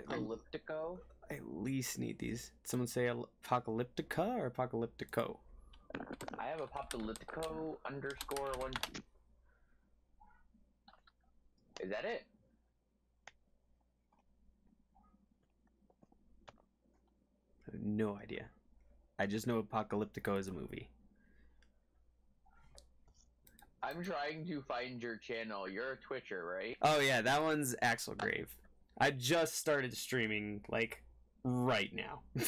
Apocalyptico. I at least need these. Did someone say al- apocalyptica or apocalyptico? I have apocalyptico underscore one. Is that it? I have no idea. I just know Apocalyptico is a movie. I'm trying to find your channel. You're a Twitcher, right? Oh yeah, that one's Axel Grave. I just started streaming like right now.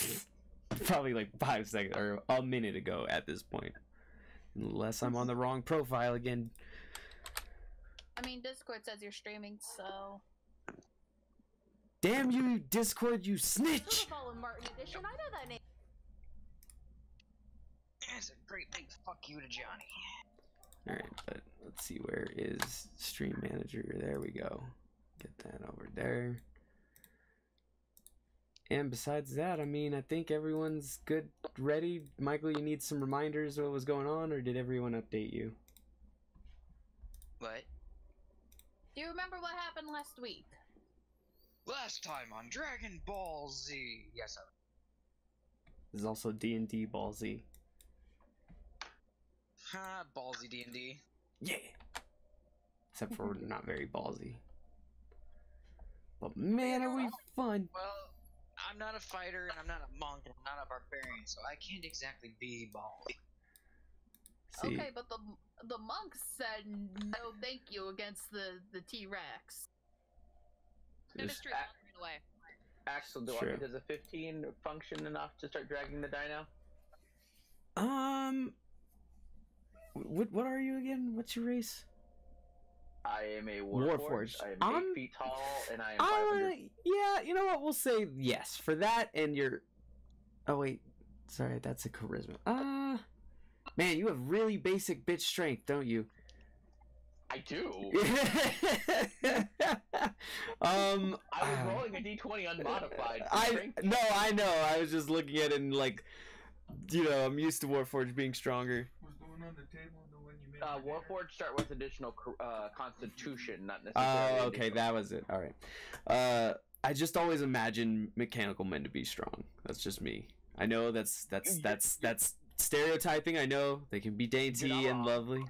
Probably like five seconds or a minute ago at this point. Unless I'm on the wrong profile again. I mean, Discord says you're streaming, so. Damn you, Discord, you snitch! Fallen Martin edition. I know that name. It's a great big fuck you to Johnny. Alright, but let's see where is stream manager. There we go. Get that over there. And besides that, I mean, I think everyone's good, ready. Michael, you need some reminders of what was going on, or did everyone update you? What? Do you remember what happened last week? Last time on Dragon Ball Z. Yes, I. There's also D and D Ball Z. Ha, ballsy D and D. Yeah. Except for not very ballsy. But man, are we fun! Well, I'm not a fighter, and I'm not a monk, and I'm not a barbarian, so I can't exactly be ballsy. See, Okay, but the the monk said no thank you against the the T Rex. just- Ministry ran away. Axel, do Sure. I does a 15 function enough to start dragging the dino? um, what what are you again? What's your race? I am a Warforged. warforged. I am I'm- eight feet tall, and I am Uh, yeah, you know what? We'll say yes for that and you're. Oh wait, sorry, that's a charisma. Uh man, you have really basic bitch strength, don't you? I do. um, I was ah, rolling a d20 unmodified. I strength. no, I know. I was just looking at it and like, you know, I'm used to Warforged being stronger. What's going on the table? The one you made. Uh. Warforged start with additional uh, constitution, not necessarily. Oh, okay, that was it. All right. Uh, I just always imagine mechanical men to be strong. That's just me. I know that's that's that's that's stereotyping. I know they can be dainty and wrong. lovely.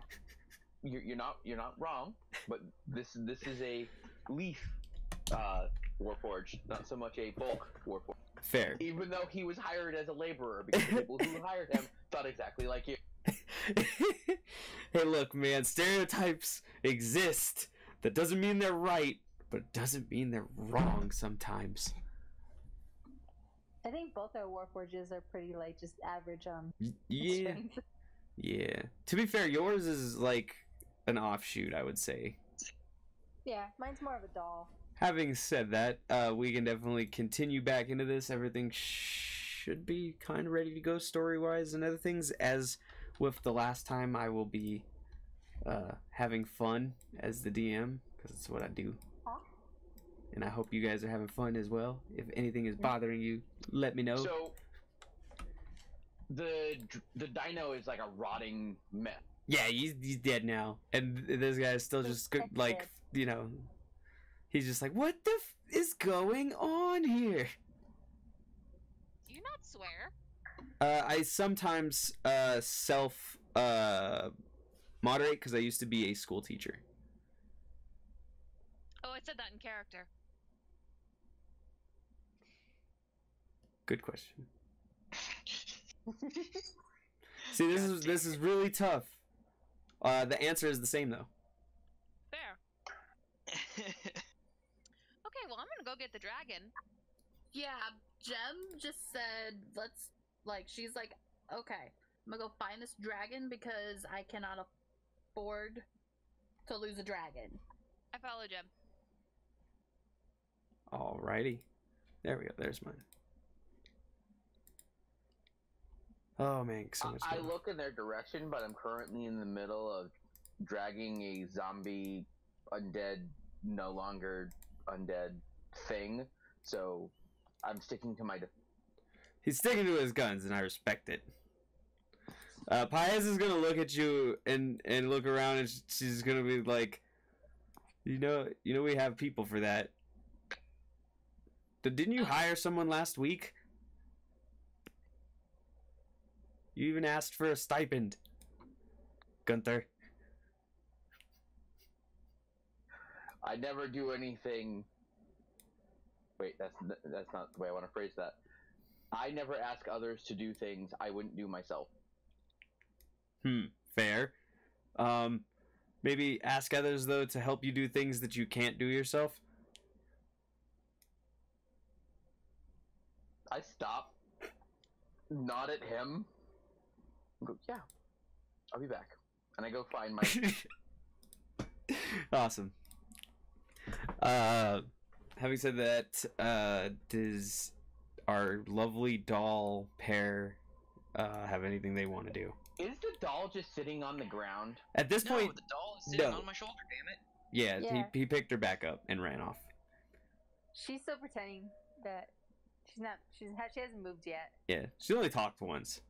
You're, you're not you're not wrong, but this this is a leaf uh, Warforged, not so much a bulk Warforged. Fair. Even though he was hired as a laborer, because the people who hired him thought exactly like you. hey, look, man. Stereotypes exist. That doesn't mean they're right, but it doesn't mean they're wrong sometimes. I think both our warforges are pretty like just average um Yeah. strength. Yeah. To be fair, yours is like an offshoot, I would say. Yeah, mine's more of a doll. Having said that, uh, we can definitely continue back into this. Everything should be kind of ready to go story wise and other things. As with the last time, I will be uh, having fun as the DM because it's what I do. And I hope you guys are having fun as well. If anything is bothering you, let me know. So the the dino is like a rotting mess. yeah, he's, he's dead now. And this guy is still just go- like, you know, he's just like, what the f- is going on here? Do you not swear? Uh, I sometimes uh, self uh, moderate because I used to be a school teacher. Oh, I said that in character. Good question. See, this is this is really tough. Uh, the answer is the same though. Fair. Okay, well, I'm gonna go get the dragon. Yeah, Jem just said let's like she's like okay, I'm gonna go find this dragon because I cannot afford to lose a dragon. I follow Jim. Alrighty, there we go. There's mine. Oh man, so much. I going look in their direction, but I'm currently in the middle of dragging a zombie, undead, no longer undead thing So I'm sticking to my. He's sticking to his guns, and I respect it. Uh, Paez is gonna look at you and and look around, and she's gonna be like, "You know, you know, we have people for that. Didn't you hire someone last week? You even asked for a stipend, Gunther. I never do anything. Wait, that's that's not the way I want to phrase that. I never ask others to do things I wouldn't do myself. Hmm, fair. Um, maybe ask others though to help you do things that you can't do yourself. I stop, nod at him, go, "Yeah, I'll be back," and I go find my. awesome. Uh, having said that, uh, does our lovely doll pair uh, have anything they want to do? Is the doll just sitting on the ground? At this No, point, the doll is sitting no. on my shoulder. Damn it! yeah, Yeah. He, he picked her back up and ran off. She's still pretending that she's not. She's ha- she hasn't moved yet. Yeah, she only talked once.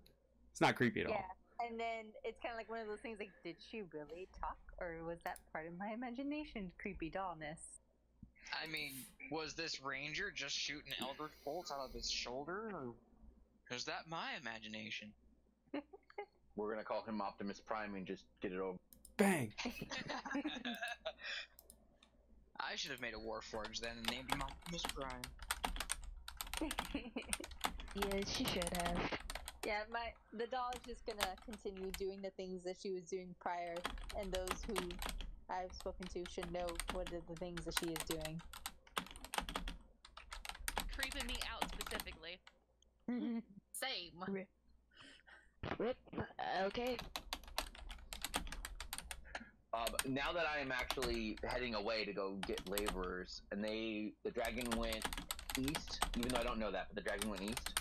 It's not creepy at Yeah. all. Yeah, and then it's kind of like one of those things like, did she really talk, or was that part of my imagination? Creepy dollness. I mean, was this ranger just shooting eldritch bolts out of his shoulder, or was that my imagination? We're gonna call him Optimus Prime and just get it over. Bang! I should have made a Warforge then and named him Optimus Prime. Yes, she should have. yeah, my the doll is just gonna continue doing the things that she was doing prior, and those who I've spoken to should know what are the things that she is doing. Creeping me out specifically. Same. Rip. Okay. Um, now that I am actually heading away to go get laborers, and they the dragon went east, even though I don't know that, but the dragon went east.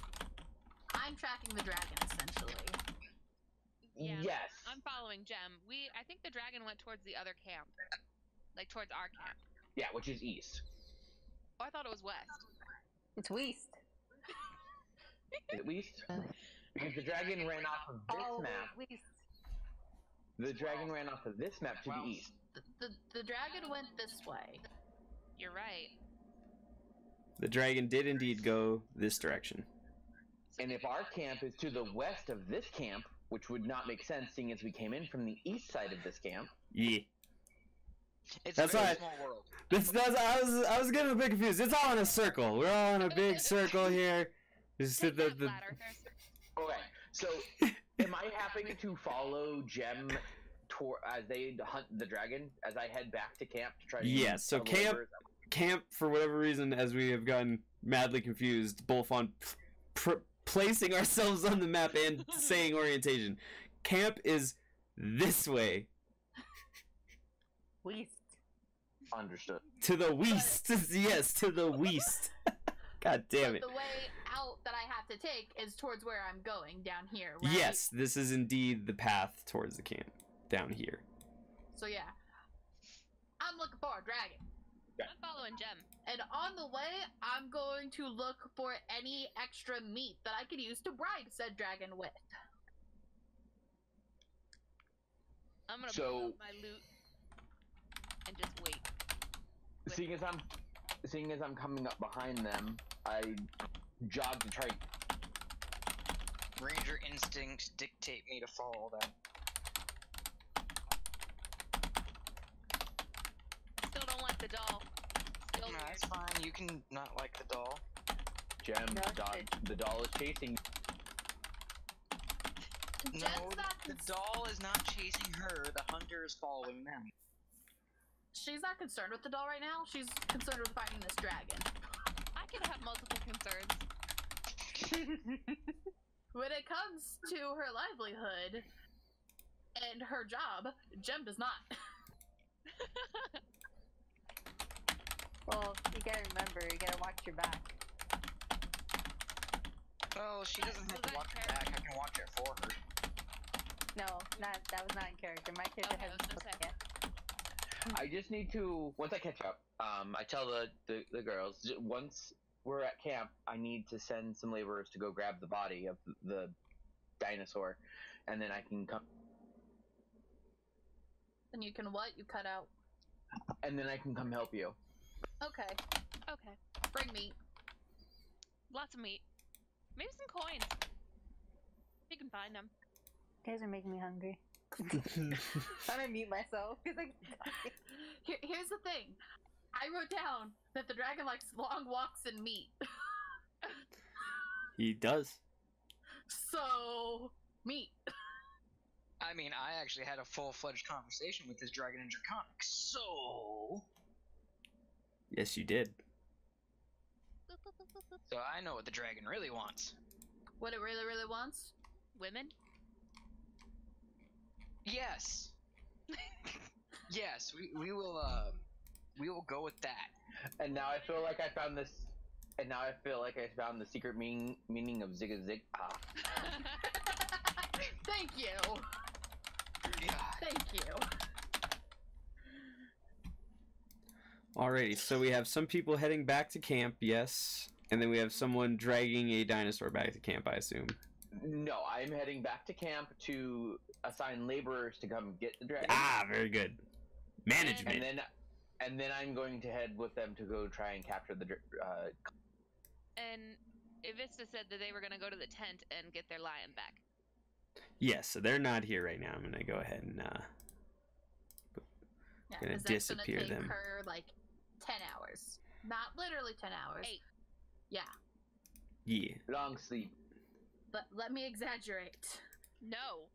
I'm tracking the dragon essentially. Yeah. Yes. I'm following Jem. We I think the dragon went towards the other camp. Like towards our camp. Yeah, which is east. Oh, I thought it was west. It's Weast. Is it east? Uh. Because the dragon ran off of this Oh, map. Weast. The dragon ran off of this map to the east. The, the, the dragon went this way. You're right. The dragon did indeed go this direction. And if our camp is to the west of this camp, which would not make sense seeing as we came in from the east side of this camp, Yeah. It's That's a very why- small world. This does. I was. I was getting a bit confused. It's all in a circle. We're all in a big circle here. Just Take the, that, the. Okay, so am I having to follow Gem tor- as they hunt the dragon as I head back to camp to try to Yes, so camp- camp for whatever reason, as we have gotten madly confused, both on pr- placing ourselves on the map and saying orientation. Camp is this way Weast. Understood. to the west. yes, to the west. God damn But it. the way out that I have to take is towards where I'm going down here. Right? Yes, this is indeed the path towards the camp down here. So yeah, I'm looking for a dragon, I'm following Jem. and on the way, I'm going to look for any extra meat that I could use to bribe said dragon with. I'm gonna So- pull out my loot and just wait. Seeing as I'm seeing as I'm coming up behind them, I jog to try Ranger instincts dictate me to follow them. Still don't like the doll. Still No, weird. that's fine. You can not like the doll. Gem dog, the doll is chasing No, not the doll is not chasing her. The hunter is following them. She's not concerned with the doll right now. She's concerned with finding this dragon. I can have multiple concerns. When it comes to her livelihood and her job, Jem does not. Well, you gotta remember, you gotta watch your back. Oh, she doesn't have to watch her back. I can watch it for her. No, not that was not in character. My character Okay, I hasn't was gonna yet. I just need to once I catch up. Um, I tell the the, the girls once we're at camp, I need to send some laborers to go grab the body of the dinosaur, and then I can come. And you can what? You cut out. And then I can come help you. Okay. Okay. Bring meat. Lots of meat. Maybe some coins. You can find them. You guys are making me hungry. I'm gonna mute myself because I. Here, here's the thing. I wrote down that the dragon likes long walks and meat. He does. so meat. I mean, I actually had a full fledged conversation with this dragon in Draconic, so. Yes, you did. So I know what the dragon really wants. What it really, really wants. Women? Yes. yes, we, we will, uh, we will go with that. And now I feel like I found this. And now I feel like I found the secret meaning meaning of zig zig. Ah. Thank you. Yeah. Thank you. Alrighty, so we have some people heading back to camp, yes, and then we have someone dragging a dinosaur back to camp. I assume. No, I'm heading back to camp to assign laborers to come get the dragon. Ah, very good. Management. and then and then I'm going to head with them to go try and capture the. dr- Uh, And Ivista said that they were gonna go to the tent and get their lion back. Yes, so they're not here right now. I'm gonna go ahead and uh, Yeah, Gonna 'cause that's disappear gonna take them. her like ten hours. Not literally ten hours. Eight. Yeah, yeah. long sleep. but let me exaggerate. No.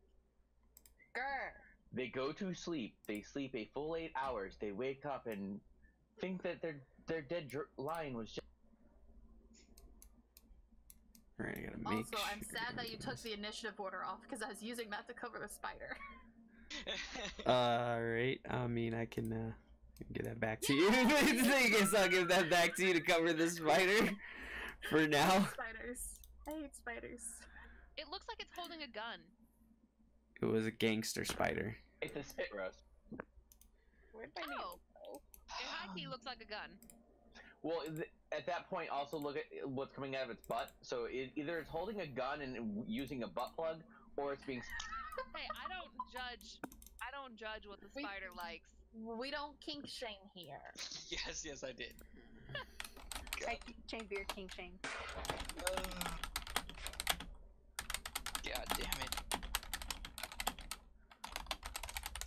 Grr. They go to sleep. They sleep a full eight hours. They wake up and think that their their dead dr- lion was just. All right, I gotta make. Also, I'm sad that you took the initiative order off because I was using that to cover the spider. All right. I mean, I can uh, I can get that back to you. I guess I'll give that back to you to cover the spider for now. spiders. I hate spiders. It looks like it's holding a gun. It was a gangster spider. It's a spit roast. Where'd my Oh. It high key looks like a gun. Well, th- at that point, also look at what's coming out of its butt. So it, either it's holding a gun and using a butt plug, or it's being. Hey, I don't judge. I don't judge what the We- spider likes. We don't kink shame here. yes, yes, I did. I chain beer king shame. Ugh. God damn it.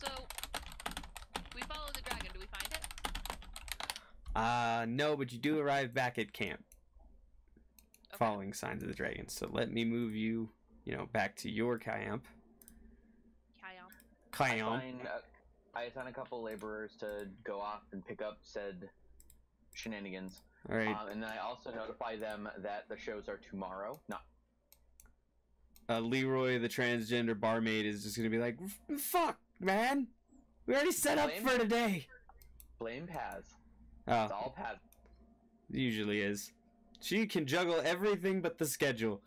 So we follow the dragon. Do we find it? Uh, no, but you do arrive back at camp Okay. following signs of the dragon. So let me move you, you know, back to your camp. Kion. I Camp. Assign, I assign a couple laborers to go off and pick up said shenanigans. All right. Um, and then I also notify them that the shows are tomorrow. Not uh, Leroy, the transgender barmaid, is just gonna be like, "Fuck, man, we already set up Blame- for today." blame Paz. It's Oh, all Paz. usually is. She can juggle everything but the schedule.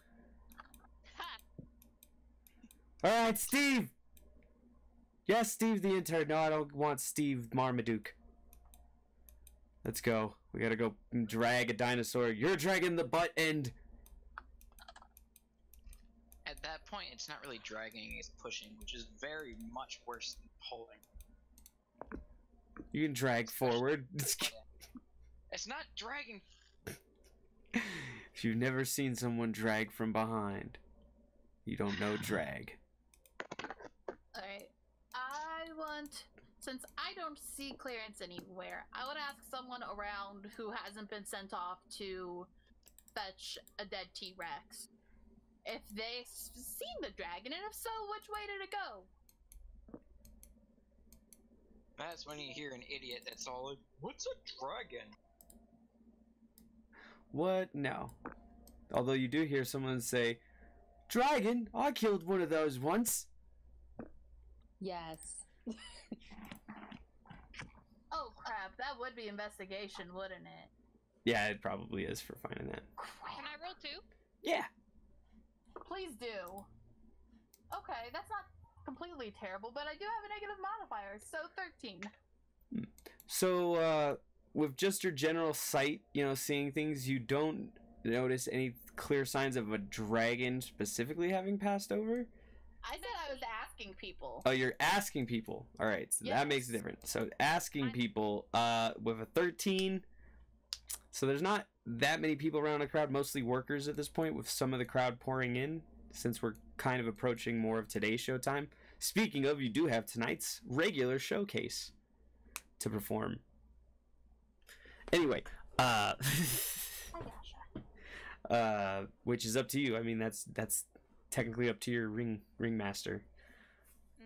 Ha! All right, Steve. Yes, Steve the intern. No, I don't want Steve Marmaduke. Let's go. We gotta go drag a dinosaur. You're dragging the butt end. At that point, it's not really dragging, it's pushing, which is very much worse than pulling. You can drag forward. It's not dragging. if you've never seen someone drag from behind, you don't know drag. Alright. I want since I don't see Clarence anywhere, I would ask someone around who hasn't been sent off to fetch a dead T Rex. If they've seen the dragon, and if so, which way did it go? That's when you hear an idiot that's all like, What's a dragon? What? No. Although you do hear someone say, Dragon, I killed one of those once. Yes. Oh crap, that would be investigation, wouldn't it? Yeah, it probably is for finding that. Can I roll two? Yeah. Please do. Okay, that's not completely terrible, but I do have a negative modifier, so 13. So, uh, with just your general sight, you know, seeing things, you don't notice any clear signs of a dragon specifically having passed over. I said I was asking people. Oh, you're asking people. All right, so that makes a difference. So asking people, uh, with a 13. So there's not that many people around the crowd, mostly workers at this point, with some of the crowd pouring in, since we're kind of approaching more of today's showtime. Speaking of, you do have tonight's regular showcase to perform. Anyway, uh, uh, which is up to you. I mean, that's that's technically up to your ring ringmaster Mm.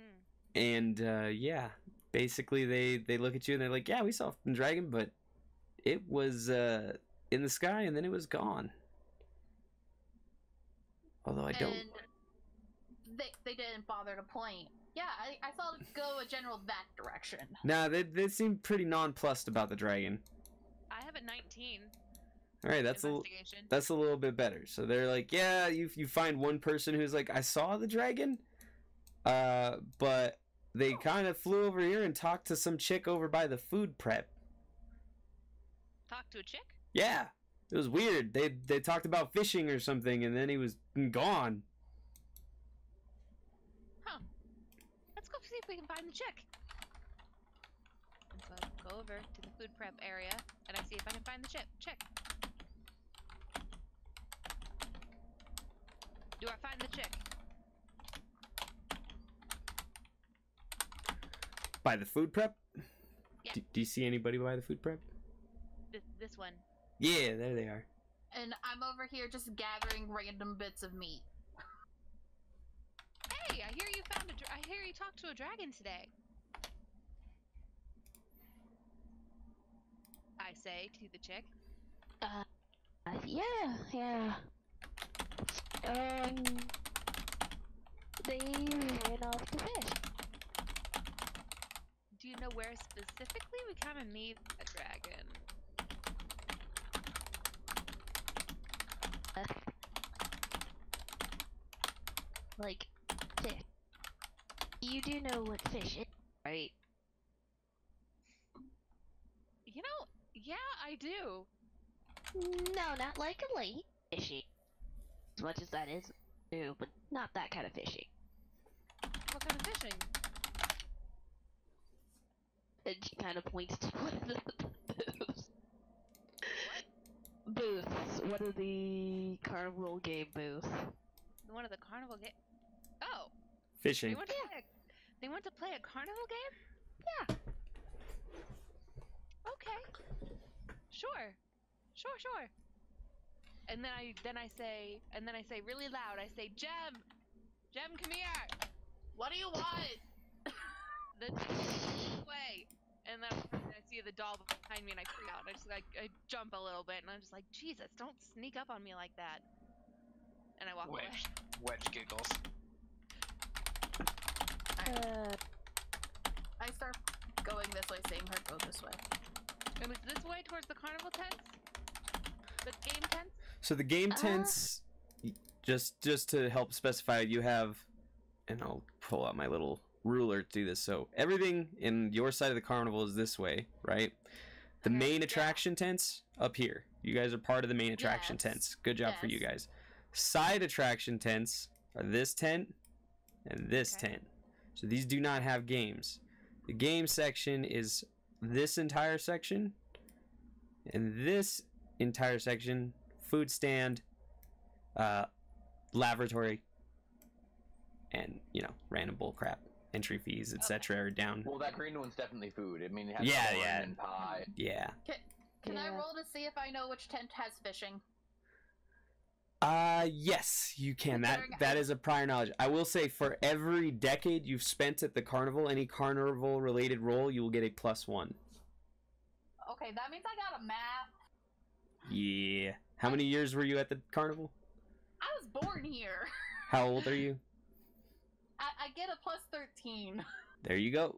and uh, yeah, basically they they look at you and they're like, "Yeah, we saw the dragon, but it was uh, in the sky and then it was gone." Although I don't. And they they didn't bother to point. Yeah, I, I saw it go a general that direction. Nah, they they seem pretty nonplussed about the dragon. I have a 19 All right, that's a that's a little bit better. So they're like, "Yeah, you you find one person who's like, I saw the dragon, uh, but they kind of flew over here and talked to some chick over by the food prep." Talk to a chick? Yeah, it was weird. They they talked about fishing or something, and then he was gone. Huh? Let's go see if we can find the chick. And so I go over to the food prep area and I see if I can find the chick. Chick. Do I find the chick? By the food prep. Yeah. Do, do you see anybody by the food prep? This, this one. Yeah, there they are. And I'm over here just gathering random bits of meat. Hey, I hear you found a. Dra- I hear you talked to a dragon today. I say to the chick. Uh, uh, yeah, yeah. Um, they ran off to fish. Do you know where specifically we kind of need a dragon? Uh, like, fish. You do know what fish is, right? You know, yeah, I do. No, not like a lake fishing. As much as that is, new, but not that kind of fishing. What kind of fishing? And she kind of points to one of the booths. Booths. One of the carnival game booths. One of the carnival game. Oh, Fishing. they want to play. A, they want to play a carnival game? Yeah. Okay. Sure. Sure, sure. And then I then I say and then I say really loud. I say, "Gem, Gem, come here." What do you want? The way. And then I see the doll behind me and I freak out. I just like I jump a little bit and I'm just like, Jesus, don't sneak up on me like that. And I walk away. Wedge, wedge giggles. Uh, I start going this way, seeing her go this way. It was this way towards the carnival tents? The game tents? So the game Uh. tents, just just to help specify, you have, and I'll pull out my little ruler to do this. So everything in your side of the carnival is this way, right? The Okay, main yeah. attraction tents up here. You guys are part of the main attraction Yes, tents. Good job for you guys. Side attraction tents are this tent and this Okay. tent. So these do not have games. The game section is this entire section, and this entire section food stand, uh, laboratory, and you know random bull crap. Entry fees, etc. are down. Well, that green one's definitely food. I mean, it has Yeah, yeah. and pie. Yeah. Can I Yeah. roll to see if I know which tent has fishing? Uh yes, you can. That Considering that I- is a prior knowledge. I will say for every decade you've spent at the carnival, any carnival related role, you will get a plus one. Okay, that means I got a map. Yeah. How many years were you at the carnival? I was born here. How old are you? I, I get a plus 13. There you go.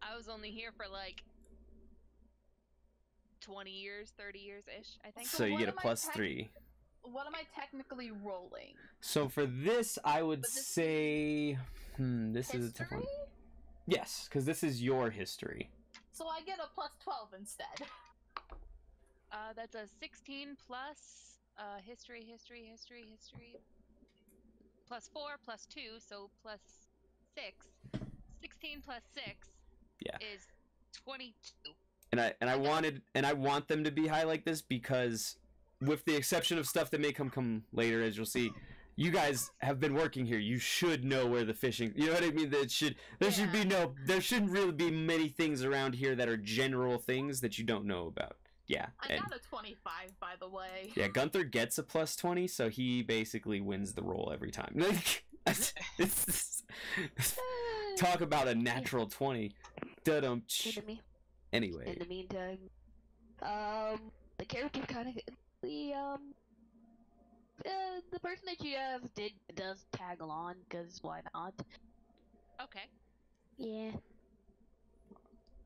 I was only here for like 20 years, 30 years ish, I think. So you get a plus tech- three. What am I technically rolling? So for this, I would this- say, hmm, this is a tough one. History? Yes, because this is your history. So I get a plus 12 instead. Uh, that's a 16 plus uh, history, history, history, history. Plus 4 plus 2, so plus 6. 16 plus 6 Yeah. is 22. and I and I wanted and I want them to be high like this because, with the exception of stuff that may come come later, as you'll see, you guys have been working here. You should know where the fishing. You know what I mean? That should there should be no there shouldn't really be many things around here that are general things that you don't know about. Yeah, I and got a 25, by the way. yeah, Gunther gets a plus twenty, so he basically wins the roll every time. Talk about a natural twenty. Da-dum. In the, me- Anyway, in the meantime, um, the character kind of the um. Uh, the person that you have did does tag along because why not? Okay. Yeah.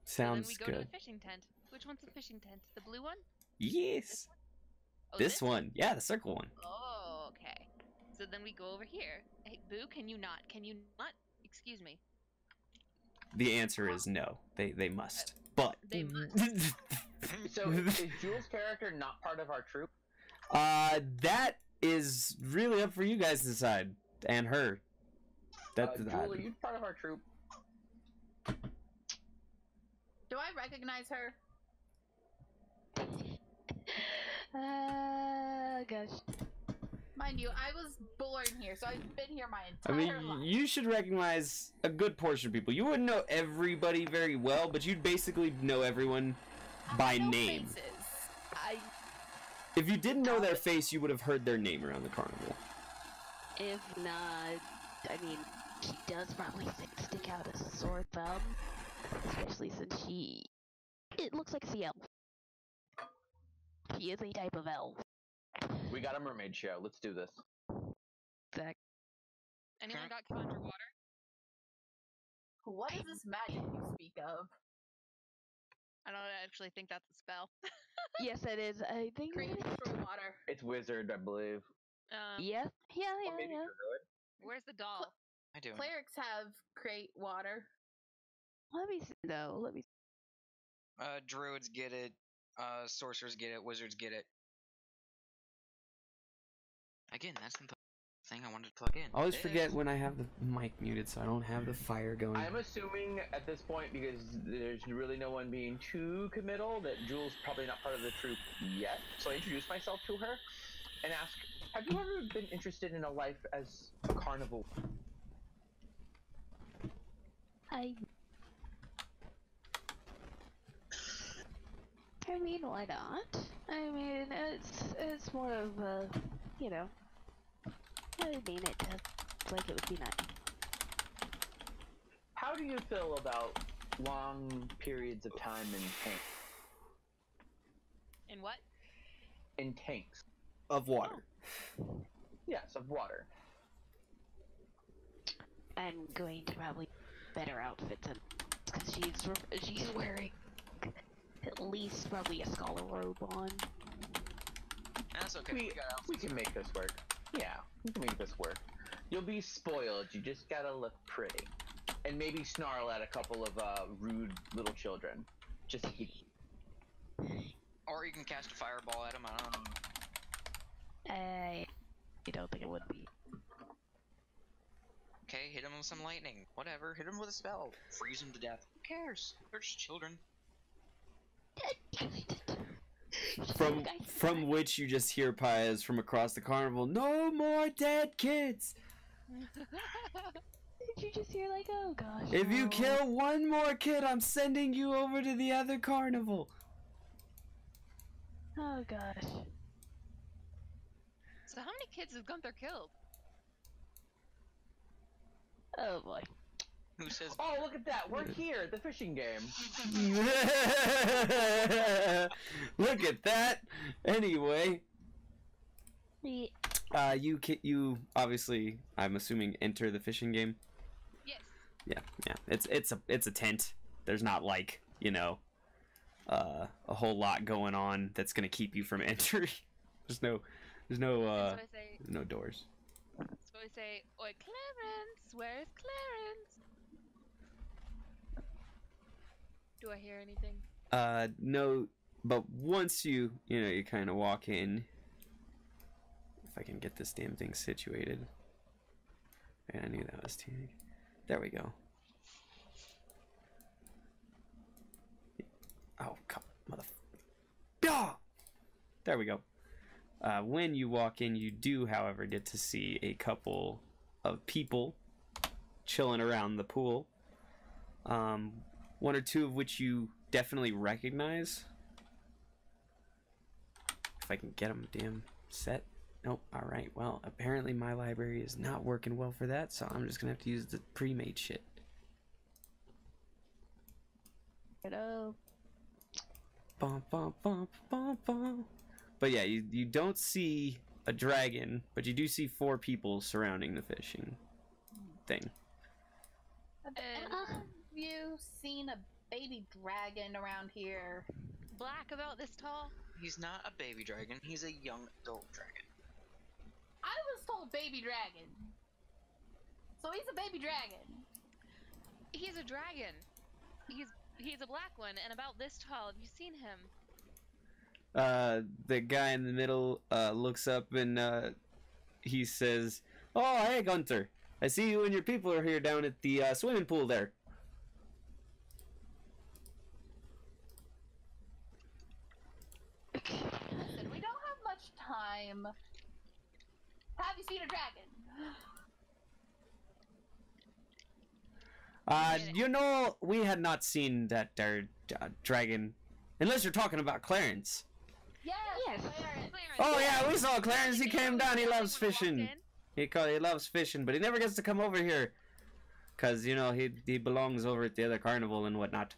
so then sounds we go to good. the fishing tent. Which one's the fishing tent? The blue one? Yes. Oh, this one. Yeah, the circle one. Oh, okay. So then we go over here. Hey, Boo, can you not? Can you not? Excuse me. The answer is no. They they must. But They must. So is Jules' character not part of our troop? uh that is really up for you guys to decide and her. That's uh, that. Jewel, are you part of our troop? Do I recognize her? Uh, gosh. Mind you, I was born here, so I've been here my entire I mean, life. you should recognize a good portion of people. You wouldn't know everybody very well, but you'd basically know everyone by know name. faces. I If you didn't know their face, you would have heard their name around the carnival. if not, I mean, she does probably stick out a sore thumb, especially since she. It looks like the elf. She is a type of elf. We got a mermaid show. Let's do this. Zach. Anyone got conjure water? What is this magic you speak of? I don't actually think that's a spell. yes, it is. I think. Create for water. It's wizard, I believe. Um, Yeah, yeah, yeah, yeah. Where's the doll? I do. Clerics have create water. Let me see, though. Let me. See. Uh, druids get it. Uh, sorcerers get it. Wizards get it. Again, that's the thing I wanted to plug in. I always This. forget when I have the mic muted, so I don't have the fire going. I'm assuming at this point, because there's really no one being too committal, that Jules probably not part of the troop yet. So I introduce myself to her and ask, "Have you ever been interested in a life as a carnival?" I. I mean, why not? I mean, it's it's more of a, you know. I mean, it does like it would be nice. How do you feel about long periods of time in tanks? In what? In tanks, of oh. water. yes, of water. I'm going to probably better outfit than because she's she's wearing at least probably a scholar robe on. That's okay. We- We got We can make this work. Yeah, we can make this work. You'll be spoiled. You just gotta look pretty, and maybe snarl at a couple of uh, rude little children. Just to keep. Or you can cast a fireball at him. I don't know. I I don't think it would be. Okay, hit him with some lightning. Whatever. Hit him with a spell. Freeze him to death. Who cares? They're just children. From from which you just hear Paez from across the carnival. No more dead kids. Did you just hear like, oh gosh? If you kill one more kid, I'm sending you over to the other carnival. Oh gosh. So how many kids has Gunther killed? Oh boy. Who says? Oh, look at that! We're here, at the fishing game. Look at that. Anyway, Me. uh, you ki- you obviously, I'm assuming, enter the fishing game. Yes. Yeah, yeah. It's it's a it's a tent. There's not like you know, uh, a whole lot going on that's gonna keep you from entering. There's no there's no uh so I say, there's no doors. so I say, Oi, Clarence, where's Clarence? Do I hear anything? Uh, no, but once you, you know, you kind of walk in. If I can get this damn thing situated. I knew that was too. There we go. Oh, come, mother. Yeah! There we go. Uh, when you walk in, you do, however, get to see a couple of people chilling around the pool. Um, one or two of which you definitely recognize. If I can get them, damn set. Nope. All right. Well, apparently my library is not working well for that, so I'm just gonna have to use the pre-made shit. Hello. Bum, bum, bum, bum, bum. But yeah, you you don't see a dragon, but you do see four people surrounding the fishing thing. Uh, any of you seen a baby dragon around here? Black about this tall? He's not a baby dragon. He's a young adult dragon. I was told baby dragon. So he's a baby dragon. He's a dragon. He's he's a black one and about this tall. Have you seen him? Uh, the guy in the middle uh, looks up and uh, he says, "Oh, hey, Gunter. I see you and your people are here down at the uh, swimming pool there." Listen, we don't have much time. Have you seen a dragon? Uh, you know, we had not seen that there uh, dragon, unless you're talking about Clarence. Yes. Yes. Clarence. Clarence. Oh yeah, we saw Clarence. He came down. He loves When we walked fishing. He call, he loves fishing, but he never gets to come over here, cause you know he he belongs over at the other carnival and whatnot.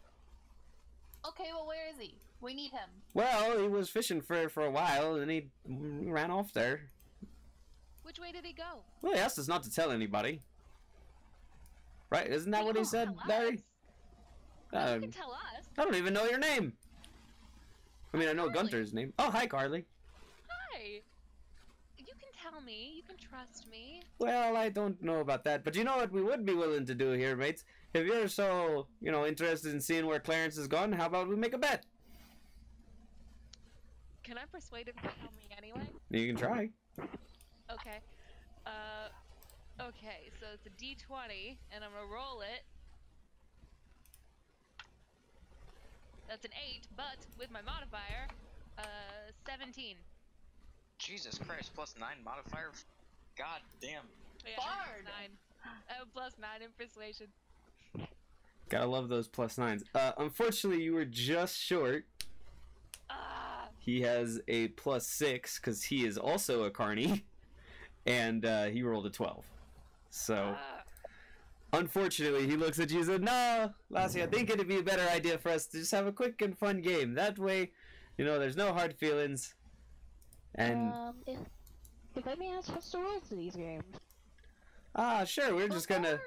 Okay, well, where is he? We need him. Well, he was fishing for for a while, and he ran off there. Which way did he go? Well, he asked us not to tell anybody. Right? Isn't that You what he said, Larry? you Um, can tell us. I don't even know your name. I mean, I know Carly. Gunter's name. Oh, hi, Carly. Hi. You can tell me. You can trust me. Well, I don't know about that, but you know what we would be willing to do here, mates? If you're so, you know, interested in seeing where Clarence has gone, how about we make a bet? Can I persuade him to tell me anyway? You can try. Okay. Uh. Okay, so it's a D20, and I'm gonna roll it. That's an 8, but with my modifier, uh, 17. Jesus Christ, plus nine modifier. God damn. Yeah, Bard! 9. I have plus 9 in persuasion. Gotta love those plus plus nines. Uh, unfortunately, you were just short. He has a plus six because he is also a carny, and uh, he rolled a twelve. So, ah. unfortunately, he looks at you and says, "No, Lassie, I think it'd be a better idea for us to just have a quick and fun game. That way, you know, there's no hard feelings." And um, if if I may ask, what's the rules of these games? ah, sure, we're just gonna.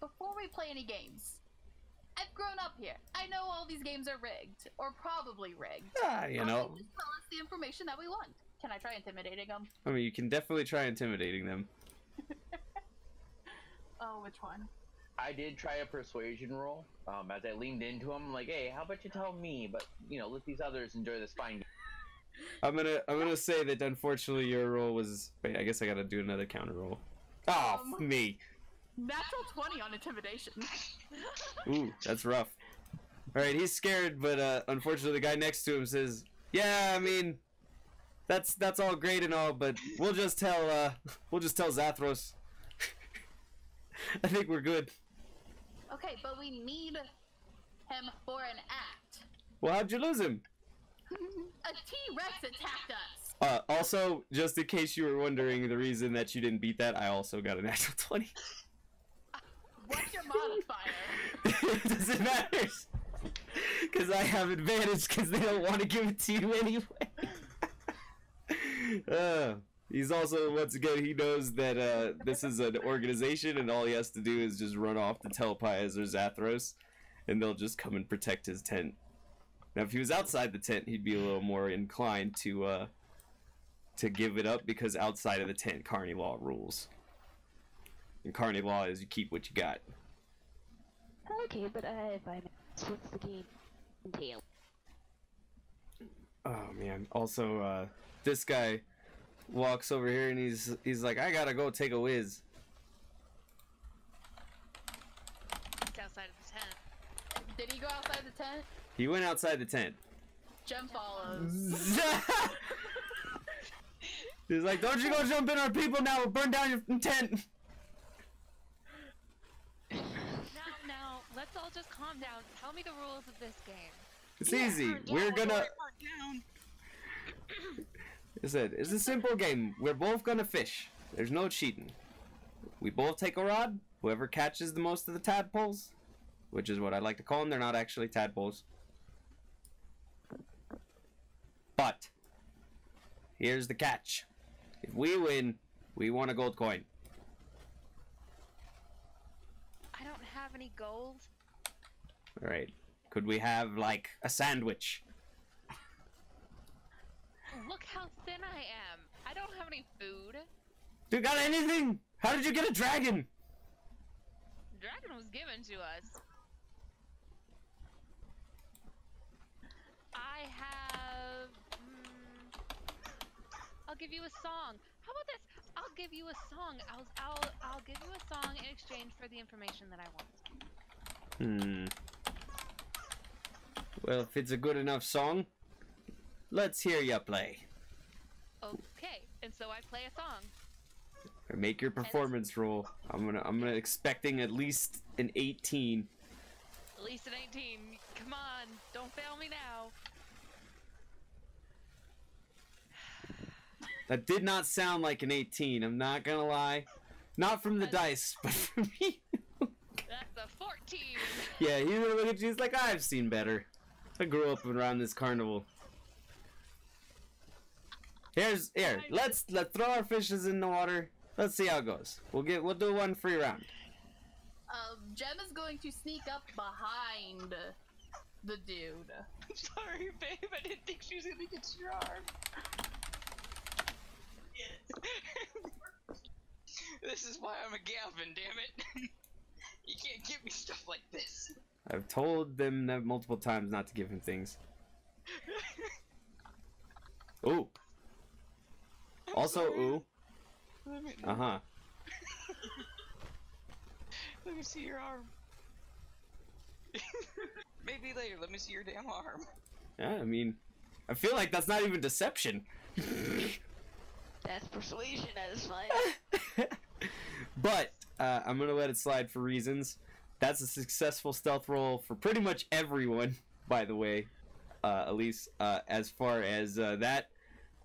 Before we play any games, I've grown up here. I know all these games are rigged, or probably rigged. Ah, you know, just tell us the information that we want. Can I try intimidating them? I mean, you can definitely try intimidating them. Oh, which one? I did try a persuasion roll. Um, as I leaned into him, like, "Hey, how about you tell me? But you know, let these others enjoy this fine game." I'm gonna, I'm gonna say that unfortunately your roll was. Wait, I guess I gotta do another counter roll. Oh, Um. me. Natural 20 on intimidation. Ooh, that's rough. All right, he's scared, but uh, unfortunately, the guy next to him says, "Yeah, I mean, that's that's all great and all, but we'll just tell uh, we'll just tell Zathros. I think we're good. Okay, but we need him for an act. Well, how'd you lose him? A T-Rex attacked us. Uh, also, just in case you were wondering the reason that you didn't beat that, I also got a natural twenty. What's your modifier? it doesn't matter. Because I have advantage because they don't want to give it to you anyway. uh, he's also, once again, he knows that uh, this is an organization and all he has to do is just run off to tell Piaz or Zathros and they'll just come and protect his tent. Now, if he was outside the tent, he'd be a little more inclined to uh, to give it up because outside of the tent, Carney Law rules. And Carney Law is you keep what you got. Okay, but uh, if I may That's what the game entails. Oh man. Also, uh, this guy walks over here and he's he's like, I gotta go take a whiz. It's outside of the tent. Did he go outside the tent? He went outside the tent. Jem follows. he's like, Don't you go jump in our people now, we'll burn down your tent. Now, now, let's all just calm down. Tell me the rules of this game. It's easy. We're gonna I said, it's a simple game. We're both gonna fish. There's no cheating. We both take a rod. Whoever catches the most of the tadpoles, which is what I like to call them, they're not actually tadpoles. But here's the catch: if we win, we want a gold coin. I don't have any gold. All right. Could we have like a sandwich? Look how thin I am. I don't have any food. Do you got anything? How did you get a dragon? Dragon was given to us. I have. Mm, I'll give you a song. How about this? I'll give you a song. I'll I'll I'll give you a song in exchange for the information that I want. Hmm. Well, if it's a good enough song, let's hear you play. Okay, and so I play a song. Make your performance roll. I'm gonna I'm gonna expecting at least an 18. At least an 18. Come on, don't fail me now. That did not sound like an 18. I'm not gonna lie. Not from the dice, but from me. That's a 14. yeah, he's gonna look at you. He's like, I've seen better. I grew up around this carnival. Here's here. Let's let's throw our fishes in the water. Let's see how it goes. We'll get we'll do one free round. Um, Jem is going to sneak up behind the dude. I'm sorry, babe. I didn't think she was gonna get your arm. this is why I'm a Gavin, damn it. you can't give me stuff like this. I've told them that multiple times not to give him things. Ooh. I'm Also, sorry. ooh. Uh huh. let me see your arm. Maybe later. Let me see your damn arm. Yeah, I mean, I feel like that's not even deception. That's persuasion at its finest. but uh, I'm gonna let it slide for reasons. That's a successful stealth roll for pretty much everyone, by the way. Uh, at least uh, as far as uh, that.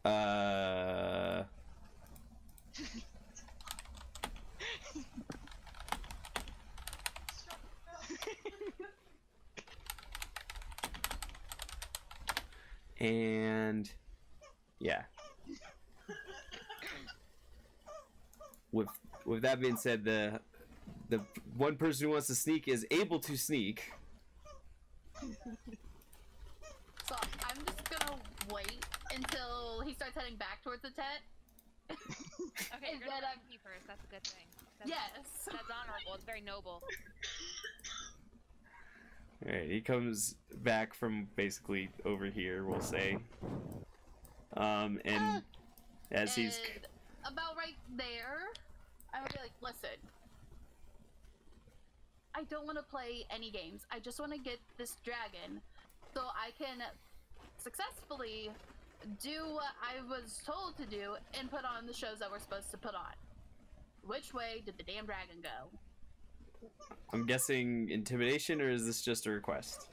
Uh, and yeah. With with that being said, the the one person who wants to sneak is able to sneak. So I'm just gonna wait until he starts heading back towards the tent. Okay, Is you're gonna that rank me first. That's a good thing. That's, Yes. That's honorable. It's very noble. All right, he comes back from basically over here, we'll say. Um, and as he's about right there, I would be like, listen. I don't want to play any games. I just want to get this dragon so I can successfully do what I was told to do and put on the shows that we're supposed to put on. Which way did the damn dragon go? I'm guessing intimidation, or is this just a request?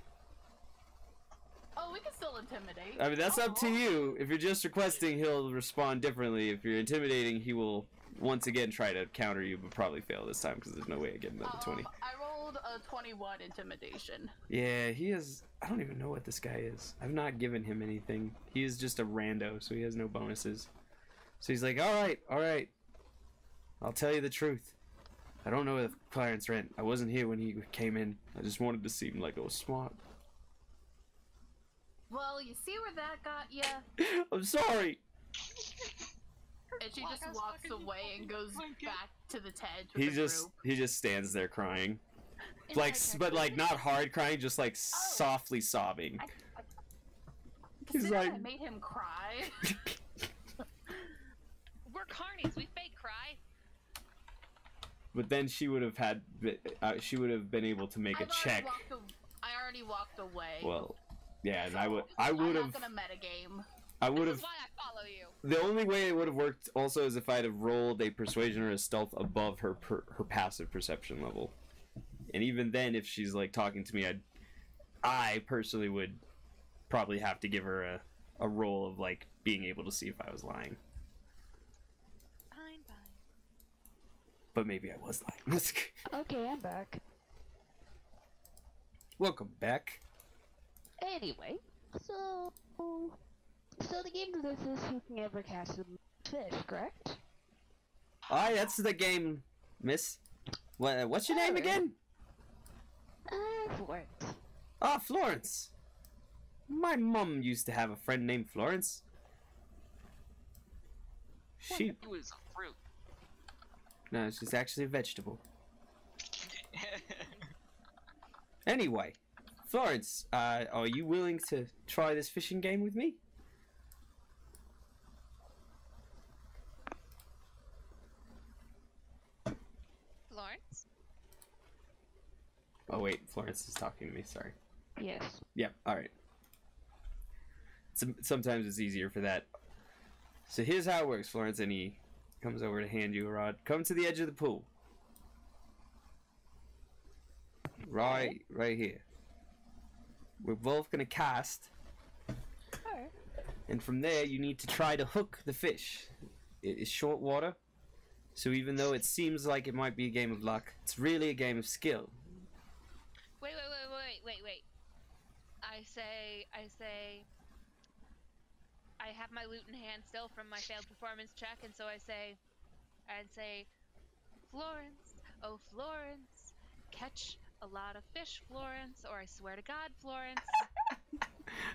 Oh, we can still intimidate. I mean, that's I'll up to you. If you're just requesting, he'll respond differently. If you're intimidating, he will once again try to counter you, but probably fail this time because there's no way of getting another 20. Um, I rolled a uh, 21 intimidation. Yeah, he is. I don't even know what this guy is. I've not given him anything. He is just a rando, so he has no bonuses. So he's like, all right, all right. I'll tell you the truth. I don't know if Clarence Rent. I wasn't here when he came in. I just wanted to seem like I was smart. Well, you see where that got you? I'm sorry. And she Black just walks away and goes back to the tent with He the just group. he just stands there crying. Like, s- but like not hard crying, just like softly sobbing. I, I, He's consider I like- made him cry. We're carnies. We fake cry. But then she would have had, uh, she would have been able to make a I've already check. walked a- I already walked away. Well, yeah, and I would, so I I'm would have, gonna metagame. I would This have. is why I follow you. The only way it would have worked also is if I'd have rolled a persuasion or a stealth above her per, her passive perception level, and even then, if she's like talking to me, I'd, I personally would probably have to give her a, a roll of like being able to see if I was lying. Fine, fine. But maybe I was lying. Okay, I'm back. Welcome back. Anyway, so so the game of this is who can ever catch a fish, correct? Aye, that's the game, Miss. What, what's your name Alright. again? Uh, Florence. Ah, Florence. My mum used to have a friend named Florence. She It was a fruit. no, she's actually a vegetable. Anyway, Florence, uh, are you willing to try this fishing game with me? Florence? Oh wait, Florence is talking to me. Sorry. Yes. Yeah. All right. Some, sometimes it's easier for that. So here's how it works, Florence, and he comes over to hand you a rod. Come to the edge of the pool. Right, right here. We're both gonna cast, Alright. and from there you need to try to hook the fish. It is short water, so even though it seems like it might be a game of luck, it's really a game of skill. Wait, wait. I say, I say. I have my loot in hand still from my failed performance check, and so I say, I'd say, Florence, oh Florence, catch a lot of fish, Florence, or I swear to God, Florence.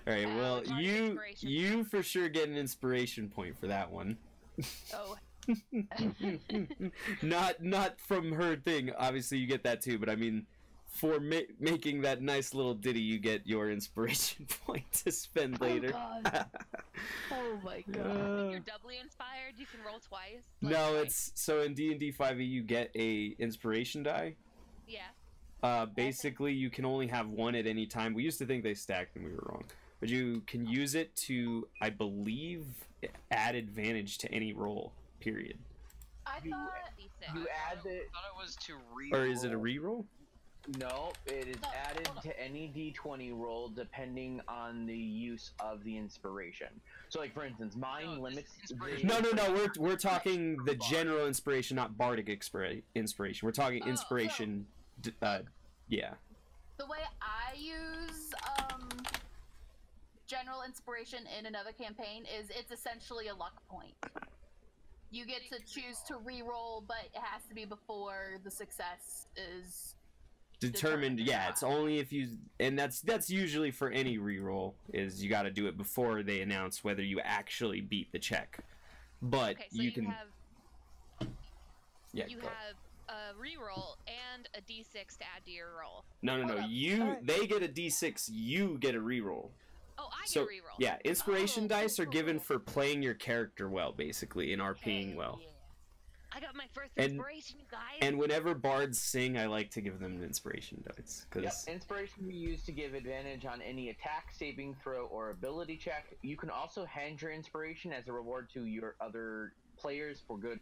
All right, Uh, well, Bardic you you for sure get an inspiration point for that one. oh, not not from her thing. Obviously, you get that too. But I mean, for ma- making that nice little ditty, you get your inspiration point to spend later. Oh god. Oh my god. Uh, you're doubly inspired. You can roll twice. like, no, twice. it's so in D and D five e you get a inspiration die. yeah. Uh, basically, you can only have one at any time. We used to think they stacked, and we were wrong. But you can use it to, I believe, add advantage to any roll. Period. I You- thought D6. You add the I thought it was to re. Or is it a reroll? No. It is No, added to any D20 roll depending on the use of the inspiration. So, like for instance, mine No, limits. No, no, no. We're we're talking the general inspiration, not bardic expira- inspiration. We're talking Oh, inspiration. d uh, yeah. the way I use um general inspiration in another campaign is it's essentially a luck point. You get to choose to re-roll, but it has to be before the success is. Determined. Determined, Yeah, yeah. it's only if you, and that's that's usually for any reroll. Is you got to do it before they announce whether you actually beat the check. But Okay, so you you, can. have yeah. you go- have a reroll and a d6 to add to your roll. no, no, no. Hold up. You Alright. they get a d6. You get a reroll. Oh, I So get a reroll. yeah, inspiration Oh, dice cool, are given for playing your character well, basically, and RPing Hell well. yeah. I got my first And- inspiration, you guys. And whenever bards sing, I like to give them an inspiration dice Yep. because Inspiration we use to give advantage on any attack, saving throw, or ability check. You can also hand your inspiration as a reward to your other players for good.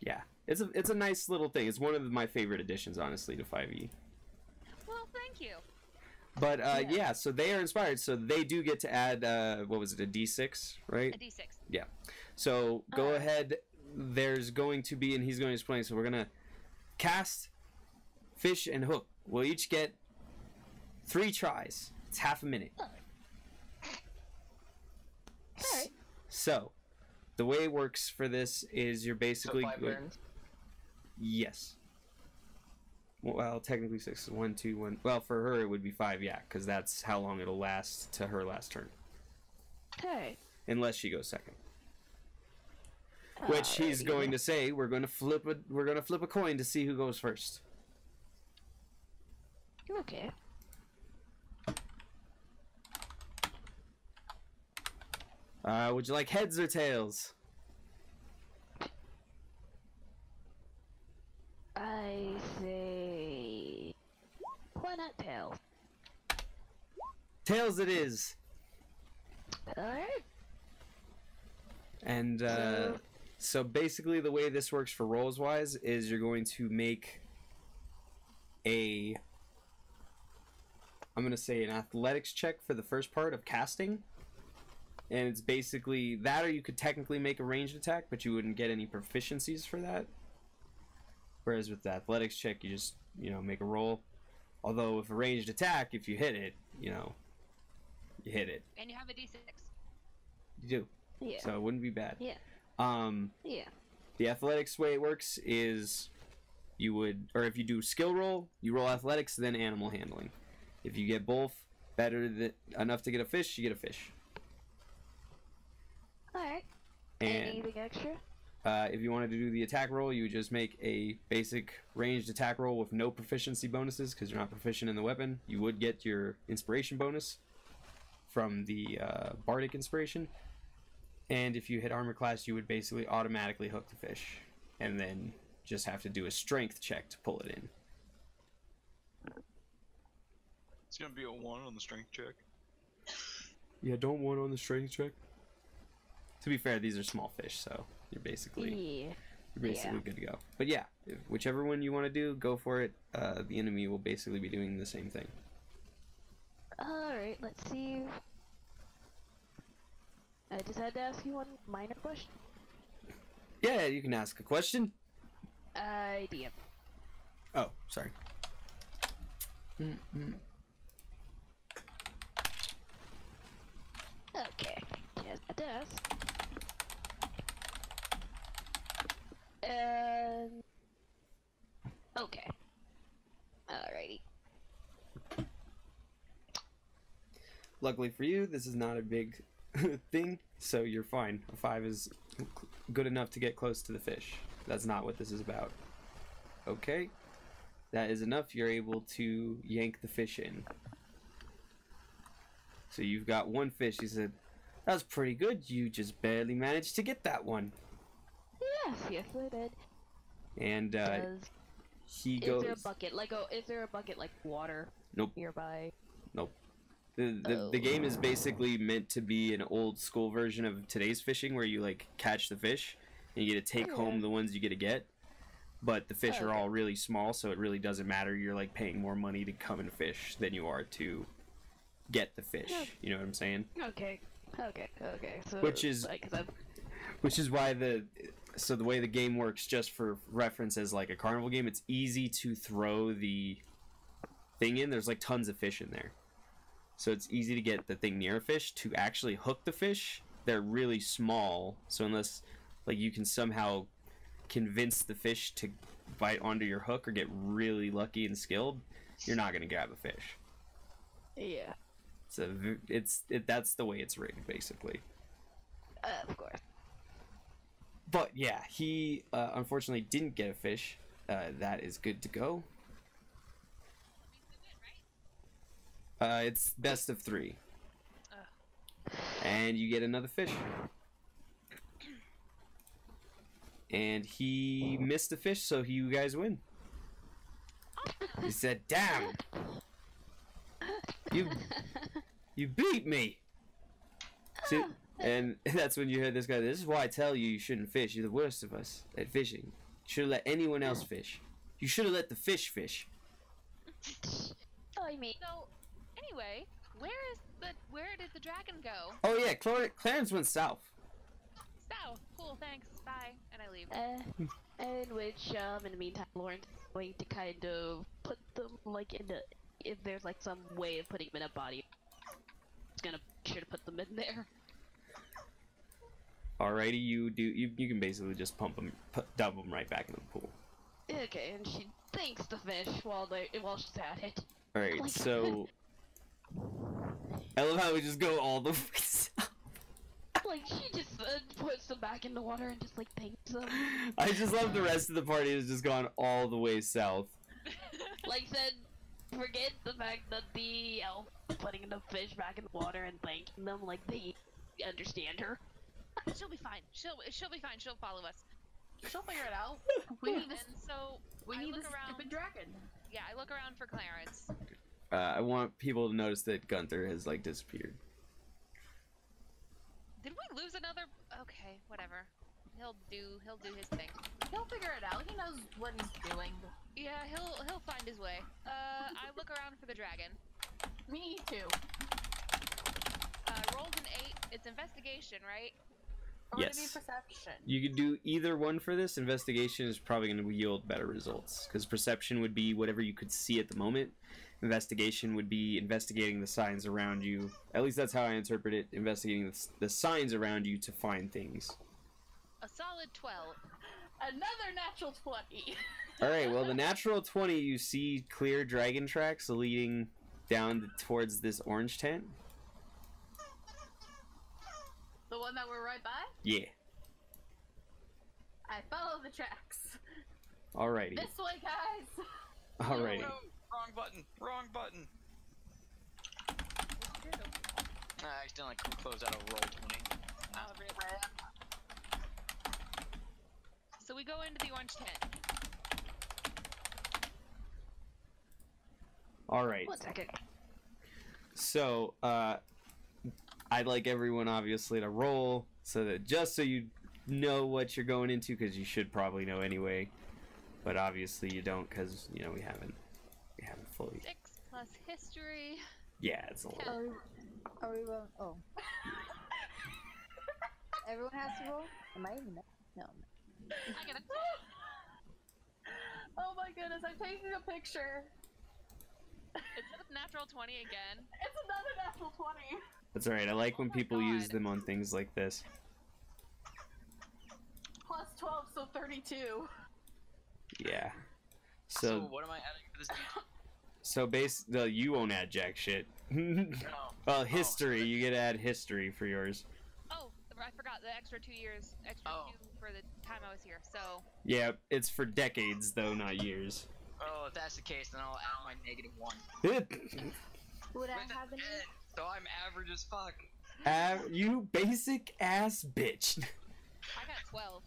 yeah, it's a it's a nice little thing. It's one of my favorite additions, honestly, to Five E. well, thank you. But uh, yeah. Yeah. so they are inspired, so they do get to add uh, what was it, a D six, right? A d6. So go Alright. ahead. There's going to be, and he's going to explain. So we're gonna cast, fish, and hook. We'll each get three tries. It's half a minute. Alright. So, the way it works for this is you're So basically five go- turns. yes. Well, technically six one, two, one. Well, for her it would be five, yeah, because that's how long it'll last to her last turn, Okay. unless she goes second. Which he's going to say we're going to flip a we're going to flip a coin to see who goes first. Okay. Uh, would you like heads or tails? I say. Why not tails? Tails it is. Alright. And uh, So- so basically, the way this works for rolls wise is you're going to make a. I'm going to say an athletics check for the first part of casting. And it's basically that, or you could technically make a ranged attack, but you wouldn't get any proficiencies for that. Whereas with the athletics check, you just, you know, make a roll. Although, with a ranged attack, if you hit it, you know, you hit it. And you have a d6. You do. Yeah. So it wouldn't be bad. Yeah. Um, Yeah. the athletics way it works is you would, or if you do skill roll, you roll athletics, then animal handling. If you get both better than enough to get a fish, you get a fish. Alright. And Anything extra? uh, if you wanted to do the attack roll, you would just make a basic ranged attack roll with no proficiency bonuses because you're not proficient in the weapon. You would get your inspiration bonus from the uh, bardic inspiration. And if you hit armor class, you would basically automatically hook the fish, and then just have to do a strength check to pull it in. It's gonna be a one on the strength check. Yeah, don't one on the strength check. To be fair, these are small fish, so you're basically Yeah. you're basically good to go. But yeah, if, whichever one you want to do, go for it. Uh, the enemy will basically be doing the same thing. Alright, let's see. I just had to ask you one minor question. Yeah, you can ask a question. Uh, Idea. Oh, sorry. Mm-mm. Okay. Yes, it does. And okay. Alrighty. Luckily for you, this is not a big thing, so you're fine. A five is good enough to get close to the fish. That's not what this is about. Okay, that is enough. You're able to yank the fish in. So you've got one fish. He said, "That's pretty good. You just barely managed to get that one." Yes, yes, I did. And uh, he is goes. there a bucket? Like, oh, is there a bucket like water? Nope. Nearby. Nope. The, the, the oh. game is basically meant to be an old school version of today's fishing where you like catch the fish and you get to take Oh, home the ones you get to get. But the fish Oh, are okay. all really small, so it really doesn't matter. You're like paying more money to come and fish than you are to get the fish. You know what I'm saying? Okay. Okay. Okay. So Which is- like, Which is why the so the way the game works, just for reference as like a carnival game, it's easy to throw the thing in. There's like tons of fish in there, so it's easy to get the thing near a fish. To actually hook the fish, they're really small. So unless like you can somehow convince the fish to bite onto your hook or get really lucky and skilled, you're not gonna grab a fish. yeah. It's a v- it's it, that's the way it's rigged basically. Uh, of course. But yeah, he uh, unfortunately didn't get a fish. Uh, that is good to go. Uh, it's best of three. And you get another fish. And he missed a fish, so he, you guys win. He said, "Damn, you you beat me." See, and that's when you heard this guy. This is why I tell you you shouldn't fish. You're the worst of us at fishing. Should have let anyone else fish. You should have let the fish fish. I mean, So, anyway, where is the where did the dragon go? Oh yeah, Clar- Clarence went south. South. Cool. Thanks. Bye. And I leave. uh, and which, um, in the meantime, Lawrence is going to kind of put them like in the. If there's like some way of putting them in a body, it's gonna make sure to put them in there. Alrighty, you do. You, you can basically just pump them, put, dump them right back in the pool. Okay, and she thanks the fish while they while she's at it. All right, Like- so I love how we just go all the way south. Like she just uh, puts them back in the water and just like thanks them. I just love the rest of the party has just gone all the way south. like said, forget the fact that the elf putting the fish back in the water and thanking them like they understand her. She'll be fine. She'll she'll be fine. She'll follow us. She'll figure it out. We need this. And so We I need look this around. stupid dragon. Yeah, I look around for Clarence. Uh, I want people to notice that Gunther has like disappeared. Did we lose another? Okay, whatever. He'll do. He'll do his thing. He'll figure it out. He knows what he's doing. Yeah, he'll he'll find his way. Uh, I look around for the dragon. Me too. Uh, rolled an eight. It's investigation, right? Yes. perception? You could do either one for this. Investigation is probably going to yield better results because perception would be whatever you could see at the moment. Investigation would be investigating the signs around you. At least that's how I interpret it. Investigating the, the signs around you to find things. A solid twelve. Another natural 20. All right. Well, the natural twenty, you see clear dragon tracks leading down towards this orange tent. The one that we're right by? Yeah. I follow the tracks. Alrighty. This way, guys. Alrighty. No, wrong button. Wrong button. I accidentally closed out a roll twenty. Oh. So we go into the orange tent. All right. One second. So, uh, I'd like everyone obviously to roll so that just so you know what you're going into, because you should probably know anyway, but obviously you don't, because you know we haven't we haven't fully. Six plus history. Yeah, it's a little. Are we, are we rolling? Oh. Everyone has to roll? Am I even there? No. I'm not. oh my goodness! I'm taking a picture. It's a natural twenty again. It's another natural 20. That's all right. I like when Oh my people use them on things like this. Plus 12, so 32. Yeah. So, So what am I adding for this? detail? so base no, you won't add jack shit. No. Oh. well, history you get to add history for yours. Oh, I forgot the extra two years, extra Oh. two for the time I was here. So Yeah, it's for decades though, not years. Oh, if that's the case, then I'll add my negative one. Would I have any? N, So I'm average as fuck. Uh, you basic ass bitch. I got twelve.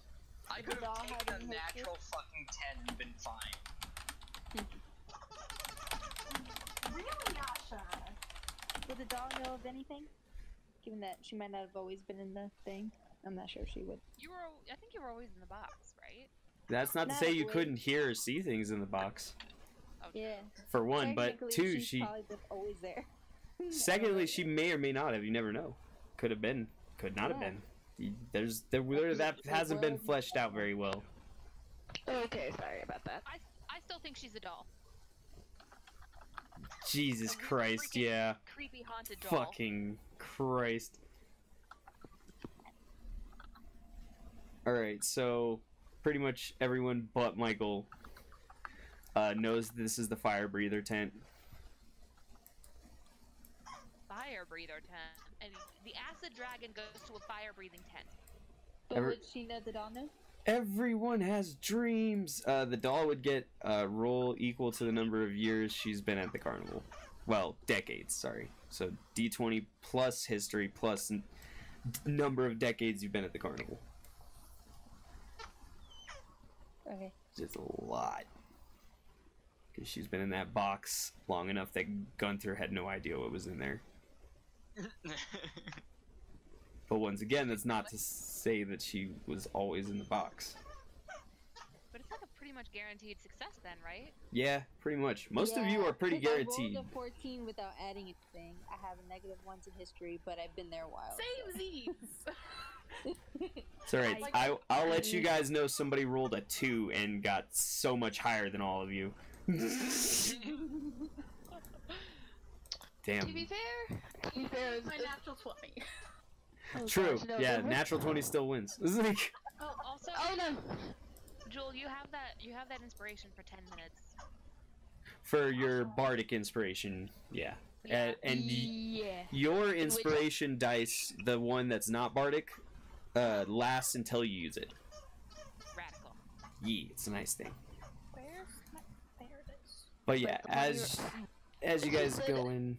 I Does could have have taken a any history? natural fucking ten and been fine. Really, Yasha? Would the doll know of anything? Given that she might not have always been in the thing. I'm not sure she would. You were, I think you were always in the box, right? That's not to say you couldn't hear or see things in the box. Oh, Yeah. For one, but two, she's she. probably just always there. Secondly, she may or may not have. You never know. Could have been. Could not have been. There's there, there that hasn't been fleshed out very well. Okay, sorry about that. I, I still think she's a doll. Jesus really Christ, freaking yeah. Creepy haunted doll. Fucking Christ. Alright, so pretty much everyone but Michael uh, knows this is the fire breather tent. Fire breather tent. And the acid dragon goes to a fire breathing tent. But Ever- would she know the doll knew? Everyone has dreams. Uh, the doll would get a roll equal to the number of years she's been at the carnival. Well, decades, sorry. So D20 plus history plus n- number of decades you've been at the carnival. Okay. Just a lot. Because she's been in that box long enough that Gunther had no idea what was in there. But once again, that's not to say that she was always in the box. But it's like a pretty much guaranteed success then, right? Yeah, pretty much. Most of you are pretty guaranteed. I rolled a 14 without adding anything. I have a negative ones in history, but I've been there a while. Same Z's. It's alright. Like- I, I'll let you mm-hmm. guys know somebody rolled a 2 and got so much higher than all of you. Damn. To be fair, to be fair, it's, My it's, natural 20. oh True. gosh, no, yeah, natural 20 still wins. It's like, Oh, also, Oh no! Jewel, you have that. You have that inspiration for ten minutes. for your bardic inspiration, yeah. Yeah. And, and yeah. your inspiration dice, the one that's not bardic, uh, lasts until you use it. Radical. Yeah, it's a nice thing. Where's my... There it is. But yeah, But when as as you guys go in,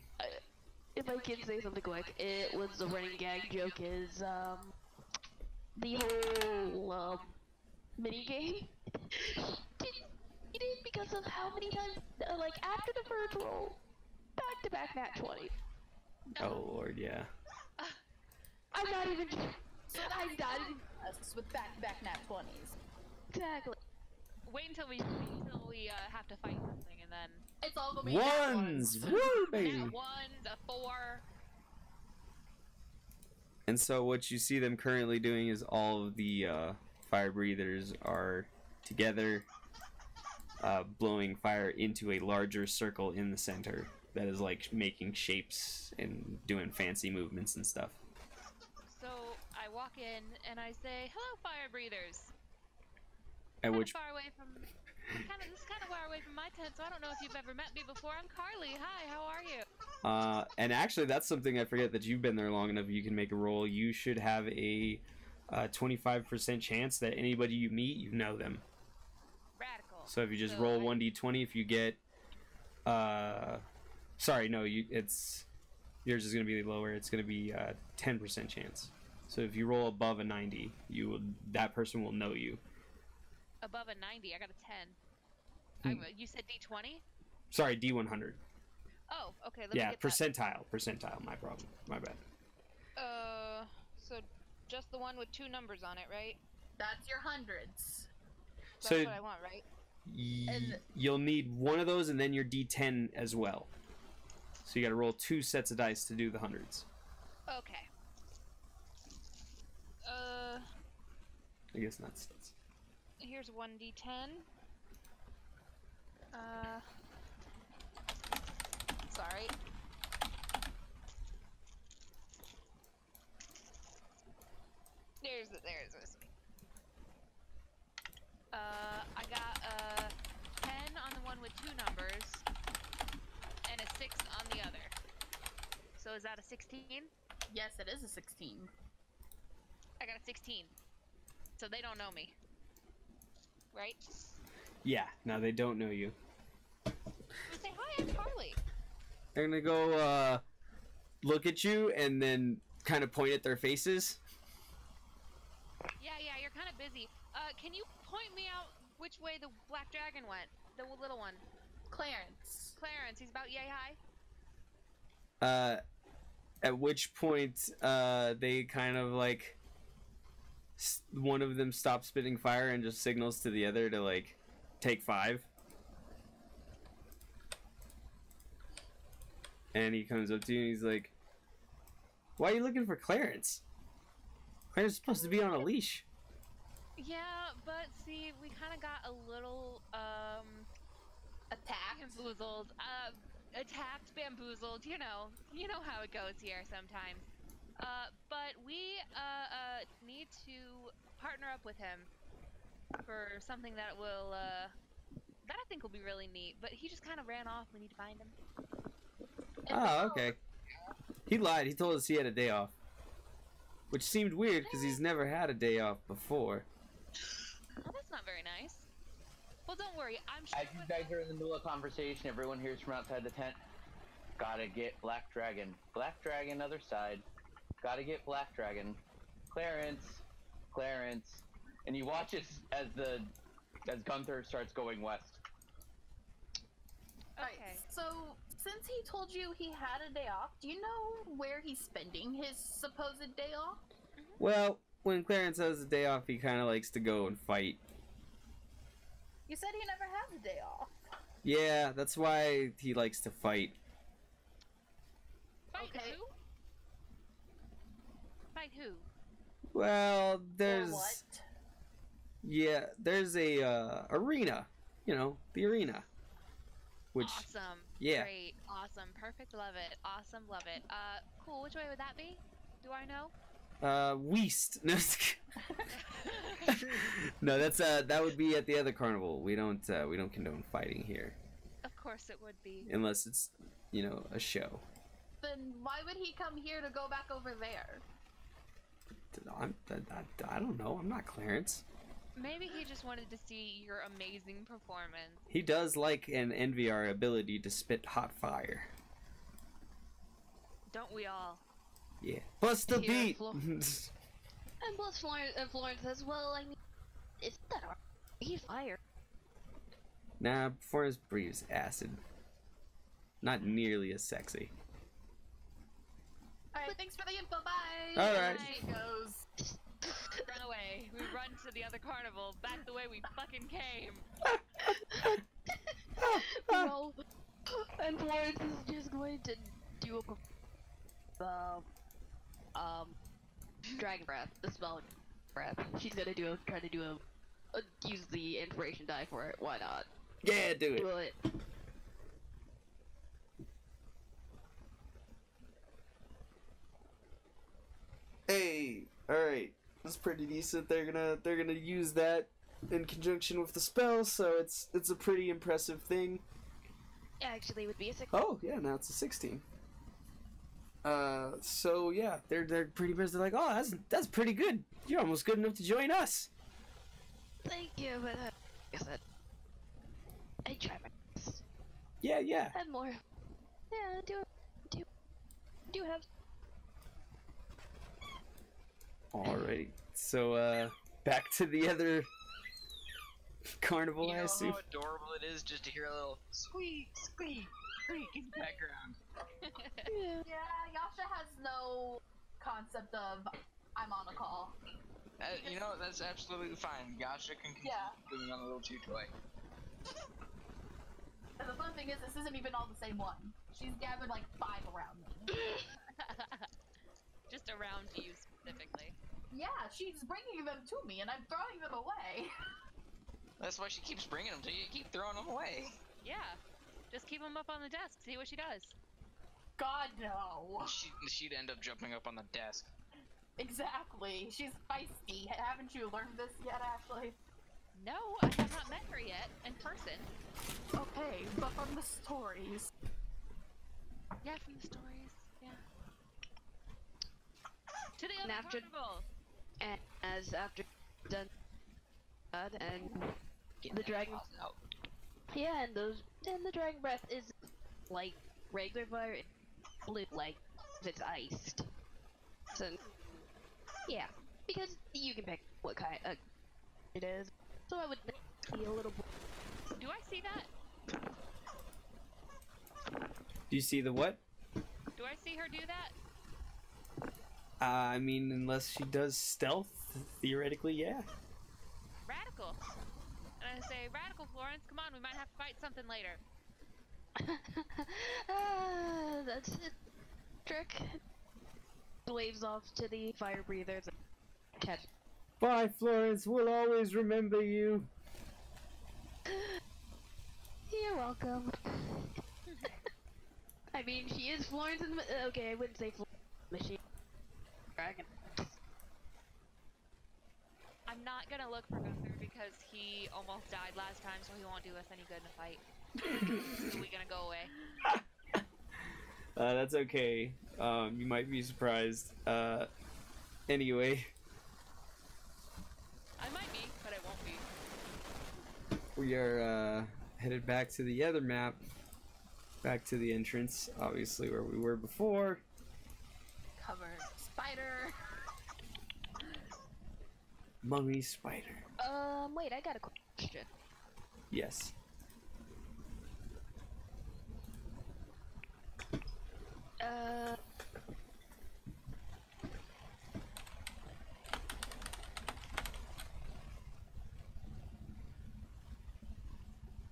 if I can say something quick, it was the running gag joke is um the whole um mini game. did, he did because of how many times uh, like after the first roll, back to back nat twenty. oh lord, yeah. I'm not even. So I'm not even us with back-to-back nat 20s. exactly. Wait until we until we uh, have to fight something, and then It's all gonna be nat Ones, ones. woo baby. nat ones, a four. And so what you see them currently doing is all of the uh, fire breathers are together, uh, blowing fire into a larger circle in the center that is like making shapes and doing fancy movements and stuff. So I walk in and I say, "Hello, fire breathers." At which far away from, kind of this is kind of far away from my tent, so I don't know if you've ever met me before. I'm Carly. Hi, how are you? Uh, and actually, that's something I forget that you've been there long enough. You can make a roll. You should have a uh, 25% chance that anybody you meet, you know them. Radical. So if you just So roll I- one d20, if you get, uh, sorry, no, you it's yours is gonna be lower. It's gonna be uh, 10% chance. So if you roll above a 90, you will that person will know you. Above a 90. I got a 10. Hmm. I, you said D20? Sorry, D100. Oh, okay. Let Yeah, me get that. percentile, percentile. My problem. My bad. Uh, so just the one with two numbers on it, right? That's your hundreds. That's So what I want, right? y- And- you'll need one of those and then your D10 as well. So you got to roll two sets of dice to do the hundreds. Okay. Uh, I guess not sets. Here's one D10. Uh, sorry. There's the, there's this. Uh, I got a 10 on the one with two numbers and a 6 on the other. So is that a 16? Yes, it is a 16. I got a 16. So they don't know me. Right? Yeah. Now they don't know you. You say, hi, I'm Carly. They're gonna go uh, look at you and then kind of point at their faces. Yeah, yeah, you're kind of busy. Uh, can you point me out which way the black dragon went? The little one. Clarence. Clarence, he's about yay high. Uh, at which point, uh, they kind of like s- one of them stops spitting fire and just signals to the other to like take five. And he comes up to you and he's like, "Why are you looking for Clarence? Clarence is supposed to be on a leash." Yeah, but see, we kind of got a little, um, Attacked. bamboozled. Uh, attacked, bamboozled, you know. You know how it goes here sometimes. Uh, but we, uh, uh, need to partner up with him for something that will, uh, that I think will be really neat. But he just kind of ran off. We need to find him. Oh, okay. He lied. He told us he had a day off, which seemed weird because he's never had a day off before. Well, that's not very nice. Well, don't worry. I'm sure. As you guys are in the middle of conversation, everyone hears from outside the tent. Gotta get Black Dragon. Black Dragon, other side. Gotta get Black Dragon. Clarence. Clarence. And you watch as, as the as Gunther starts going west. Right, Okay. So, since he told you he had a day off, do you know where he's spending his supposed day off? Mm-hmm. Well, when Clarence has a day off, he kind of likes to go and fight. You said he never has a day off. Yeah, that's why he likes to fight. Fight Okay. who? Fight who? Well, Or there's what? yeah, there's a uh, arena. You know, the arena. Which awesome. yeah. Great. Awesome. Perfect. Love it. Awesome. Love it. Uh, cool. Which way would that be? Do I know? uh Weast. No, no, that's uh that would be at the other carnival. We don't uh, we don't condone fighting here of course it would be. unless it's you know a show. Then why would he come here to go back over there? I'm, I, I, I don't know. I'm not Clarence. Maybe he just wanted to see your amazing performance. He does like and envy our ability to spit hot fire. Don't we all? Yeah. Bust the Here, beat! Flo- And plus uh, Florence, and Florence says, well, I mean, it's that hard. He's fire. nah, Florence breathes acid. Not nearly as sexy. Alright, thanks for the info. Bye. All right. She goes. Run away. We run to the other carnival, back the way we fucking came. well, and Florence is just going to do a um um dragon breath, the spell breath. She's gonna do a try to do a, a use the inspiration die for it. Why not? Yeah, do it. Do it. Hey, alright. That's pretty decent. They're gonna they're gonna use that in conjunction with the spell, so it's it's a pretty impressive thing. Actually, would be a six. Oh yeah, now it's a sixteen. Uh, so yeah, they're they're pretty busy. They're like, oh, that's that's pretty good. You're almost good enough to join us. Thank you, but uh, I said, I try my best. Yeah, yeah. Have more. Yeah, do do do have. Alrighty. So uh, back to the other carnival, you I know assume. how adorable it is just to hear a little squeak, squeak, squeak in the background. Yeah. Yeah, Yasha has no concept of I'm on a call. Uh, you know, that's absolutely fine. Gotcha can continue Yeah. doing on a little chew toy. And the fun thing is, this isn't even all the same one. She's gathered like five around me. Just around you specifically. Yeah, she's bringing them to me, and I'm throwing them away. That's why she keeps bringing them to you. Keep throwing them away. Yeah. Just keep them up on the desk. See what she does. God no. She, she'd end up jumping up on the desk. Exactly. She's feisty. Haven't you learned this yet, Ashley? No, I have not met her yet in person. Okay, but from the stories. Yeah, from the stories. Yeah. To the And other after- carnival. And as after done that and Getting The dragon- out. yeah, and those and the dragon breath is like regular fire, it's blue like it's iced. So yeah, because you can pick what kind uh, it is. So I would be a little. Do I see that? Do you see the what? Do I see her do that? Uh, I mean, unless she does stealth, theoretically, yeah. Radical. And I say, Radical Florence, come on, we might have to fight something later. Ah, that's it. Trick. Waves off to the fire breathers and catch. Bye, Florence. We'll always remember you. You're welcome. I mean, she is Florence in the. Okay, I wouldn't say Florence machine. Dragon. I'm not gonna look for Gunther because he almost died last time, so he won't do us any good in a fight. so we gonna go away. Uh, that's okay. Um, you might be surprised. Uh, anyway, I might be, but I won't be. we are uh, headed back to the other map. Back to the entrance, obviously where we were before. Covered spider. Mummy spider. Um, wait, I got a question. Yes. Uh.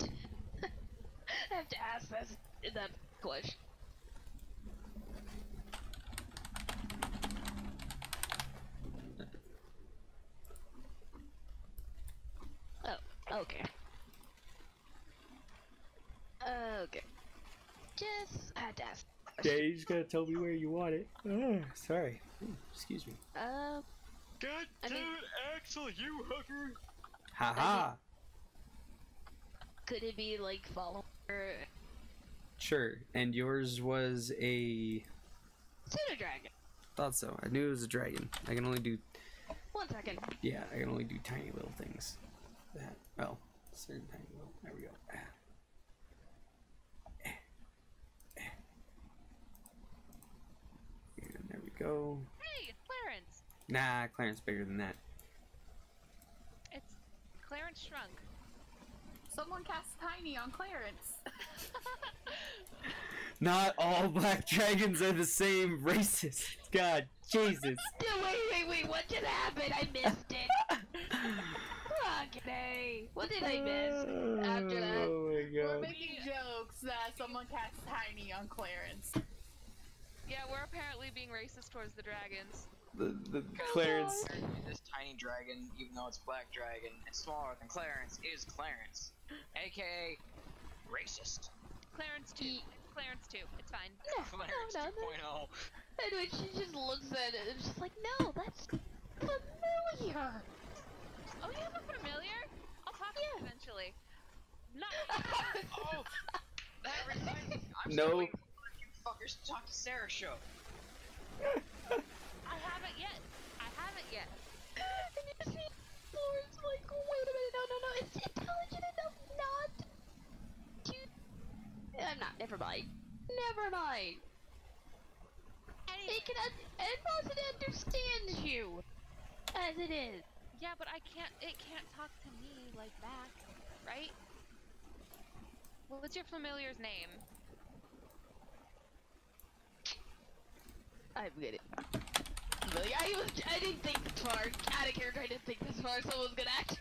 I have to ask this that question. Oh, okay. Okay. Just had to ask. Yeah, you just gotta tell me where you want it. Oh, sorry. Ooh, excuse me. Uh, God I damn mean- it, Axel, you hooker! Haha. could it be like follower? Sure. And yours was a. pseudo dragon? Thought so. I knew it was a dragon. I can only do One second. Yeah, I can only do tiny little things. That oh. well, certain tiny little. There we go. And there we go. Hey, Clarence. Nah, Clarence bigger than that. It's Clarence shrunk. Someone cast Tiny on Clarence. Not all black dragons are the same racist. God, Jesus. No, wait, wait, wait. What just happened? I missed it. Okay. What did I miss? After that, Oh my We're making jokes that someone cast Tiny on Clarence. Yeah, we're apparently being racist towards the dragons. The, the Clarence. This tiny dragon, even though it's black dragon and smaller than Clarence, is Clarence, aka racist. Clarence 2. Clarence 2. It's fine. Clarence no, no. 2.0. And when she just looks at it, it's just like, no, that's familiar. Oh, you have a familiar? I'll talk to you eventually. Not. Oh, that reminds me. I'm No. still waiting for you fuckers to talk to Sarah show. I haven't yet. I haven't yet. and you see Florence like, wait a minute, no, no, no, it's intelligent enough not to... Uh, I'm not, never mind. Never mind. Anyway, It can, un- and plus it understands you. As it is. Yeah, but I can't. It can't talk to me like back, right? Well, what's your familiar's name? I'm good at Really, I was, I didn't think this far. Out of character, I didn't think this far. Someone's gonna act.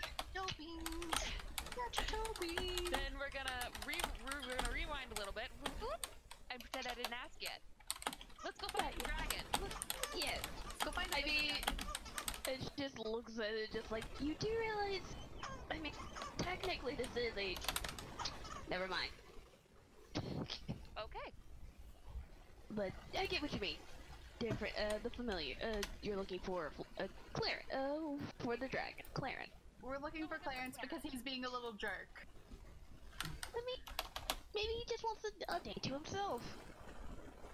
Then we're gonna re- we're, gonna rewind a little bit and pretend I didn't ask yet. Let's go fight the dragon. Yes. Go find I mean, it just looks at it just like, you do realize, I mean, technically this is a, never mind. Okay. But I get what you mean. Different, uh, the familiar, uh, you're looking for a uh, Clarence, oh, for the dragon, Clarence. We're looking for Clarence because he's being a little jerk. I mean, maybe he just wants a, a day to himself.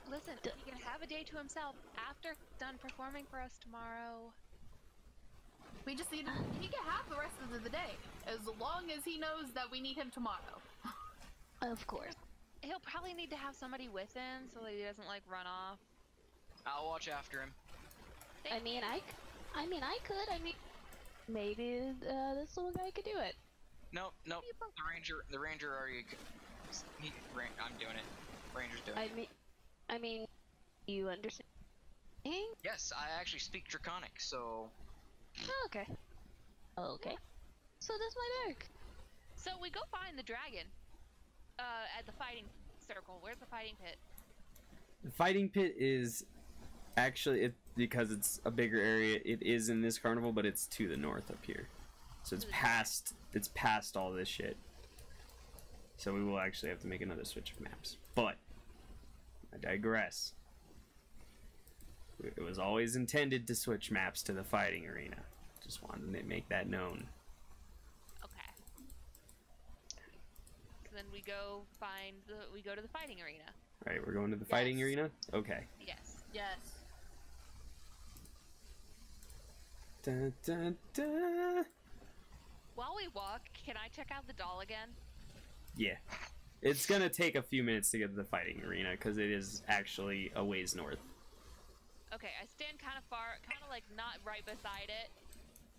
Listen, D- he can have a day to himself after done performing for us tomorrow. We just need he can have the rest of the day as long as he knows that we need him tomorrow. Of course. He'll probably need to have somebody with him so that he doesn't like run off. I'll watch after him. I mean, I, c- I mean, I could, I mean, maybe, uh, this little guy could do it. Nope, nope. The ranger, the ranger already. c- He, ran, I'm doing it. Ranger's doing it. I mean, I mean, you understand? Yes, I actually speak Draconic, so Oh, okay. Okay. So this my work. So we go find the dragon. Uh, at the fighting circle. Where's the fighting pit? The fighting pit is actually it because it's a bigger area. It is in this carnival, but it's to the north up here. So it's To the north. past. It's past all this shit. So we will actually have to make another switch of maps. But I digress. It was always intended to switch maps to the fighting arena. Just wanted to make that known. Okay. So then we go find the. We go to the fighting arena. All right, we're going to the fighting arena. Okay. Yes. Yes. Dun, dun, dun. While we walk, can I check out the doll again? Yeah. It's gonna take a few minutes to get to the fighting arena because it is actually a ways north. Okay, I stand kind of far, kind of like not right beside it,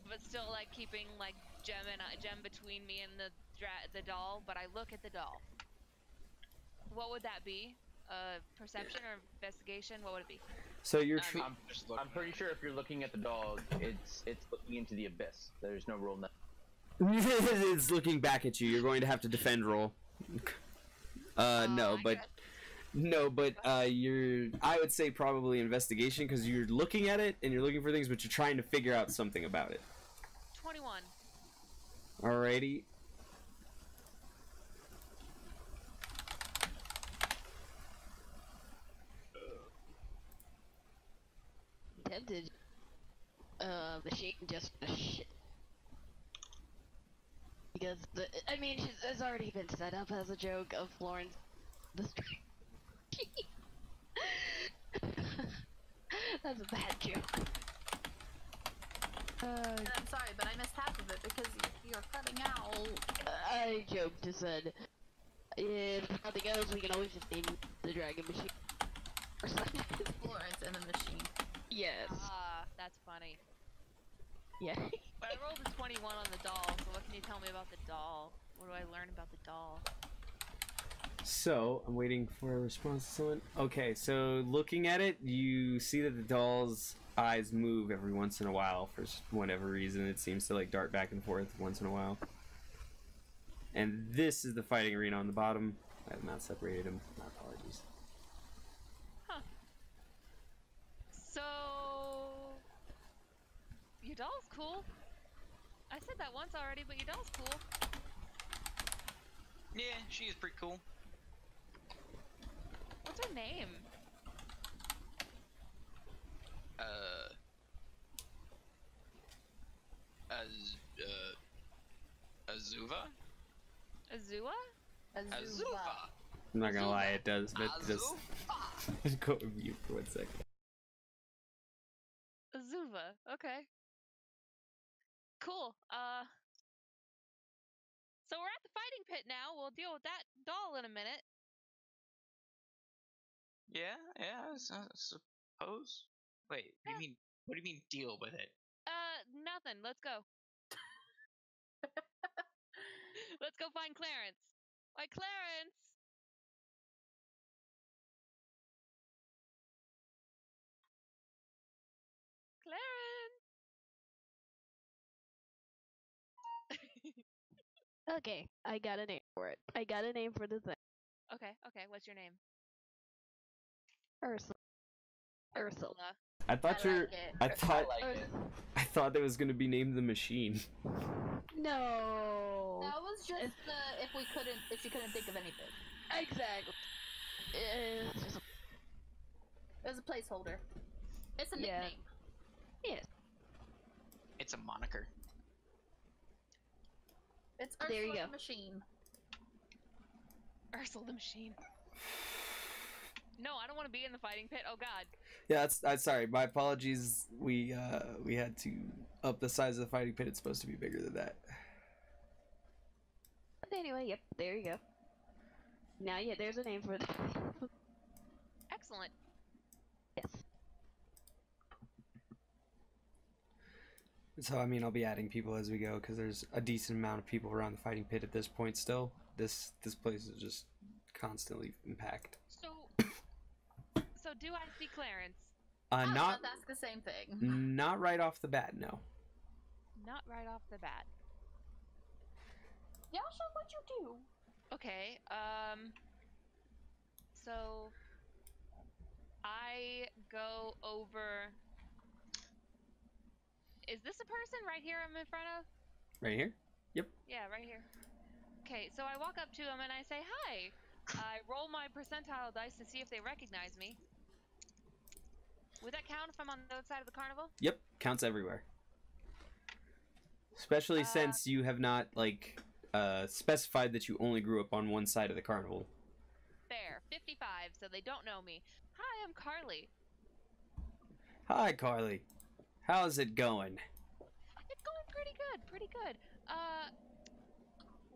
but still like keeping like Gem and uh, Gem between me and the dra- the doll. But I look at the doll. What would that be? Uh, perception or investigation? What would it be? So you're I tr- mean, I'm just. I'm pretty sure if you're looking at the doll, it's it's looking into the abyss. There's no rule. No- it's looking back at you. You're going to have to defend roll. Uh, Oh, no, I but guess- no, but uh, you're. I would say probably investigation because you're looking at it and you're looking for things, but you're trying to figure out something about it. Twenty-one. Alrighty. Tempted. Uh, machine just shit. Because the, I mean, she's, it's already been set up as a joke of Florence. The string. That's a bad joke. Uh, I'm sorry, but I missed half of it because you- you're cutting out. I joked and said, if nothing else, we can always just name the dragon machine. Or something. Florence and the machine. yes. Ah, that's funny. Yeah. But I rolled a 21 on the doll, so what can you tell me about the doll? What do I learn about the doll? So I'm waiting for a response to someone. Okay, so looking at it, you see that the doll's eyes move every once in a while for whatever reason. It seems to like dart back and forth once in a while. And this is the fighting arena on the bottom. I have not separated them. My apologies. Huh. So, your doll's cool. I said that once already, but your doll's cool. Yeah, she is pretty cool. What's her name? Uh. Az. Uh. Azuva? Azua? Azuba. Azuva! I'm not gonna lie, it does, but just Azuva! go on mute for one second. Azuva. Okay. Cool. Uh. So we're at the fighting pit now. We'll deal with that doll in a minute. Yeah, yeah, I s- I suppose. Wait, what do you mean? What do you mean deal with it? Uh, nothing. Let's go. Let's go find Clarence. Why, Clarence? Clarence. Okay, I got a name for it. I got a name for the thing. okay, okay. What's your name? Ursula. Ursula. Ursula. I thought I you're. like it. I thought. I like it. I thought that was gonna be named the machine. No. That was just the if we couldn't if she couldn't think of anything. Exactly. It's just It was a placeholder. It's a Yeah. nickname. yes. It's a moniker. It's There you Ursula go. the machine. Ursula the machine. No, I don't want to be in the fighting pit. Oh God. Yeah, that's. I'm sorry. My apologies. We uh we had to up the size of the fighting pit. It's supposed to be bigger than that. But anyway, yep, there you go. Now, yeah, there's a name for it. Excellent. yes. So I mean, I'll be adding people as we go because there's a decent amount of people around the fighting pit at this point. Still, this this place is just constantly packed. So, so do I see Clarence? Uh, I not about to ask the same thing. not right off the bat. No. Not right off the bat. Yasha, what'd you do? Okay. Um. So, I go over. Is this a person right here I'm in front of? Right here. Yep. Yeah, right here. Okay, so I walk up to him and I say hi. I roll my percentile dice to see if they recognize me. Would that count if I'm on the other side of the carnival? Yep, counts everywhere. Especially Uh, since you have not like uh specified that you only grew up on one side of the carnival. Fair. 55, so they don't know me. Hi, I'm Carly. Hi, Carly. How's it going? It's going pretty good, pretty good. Uh,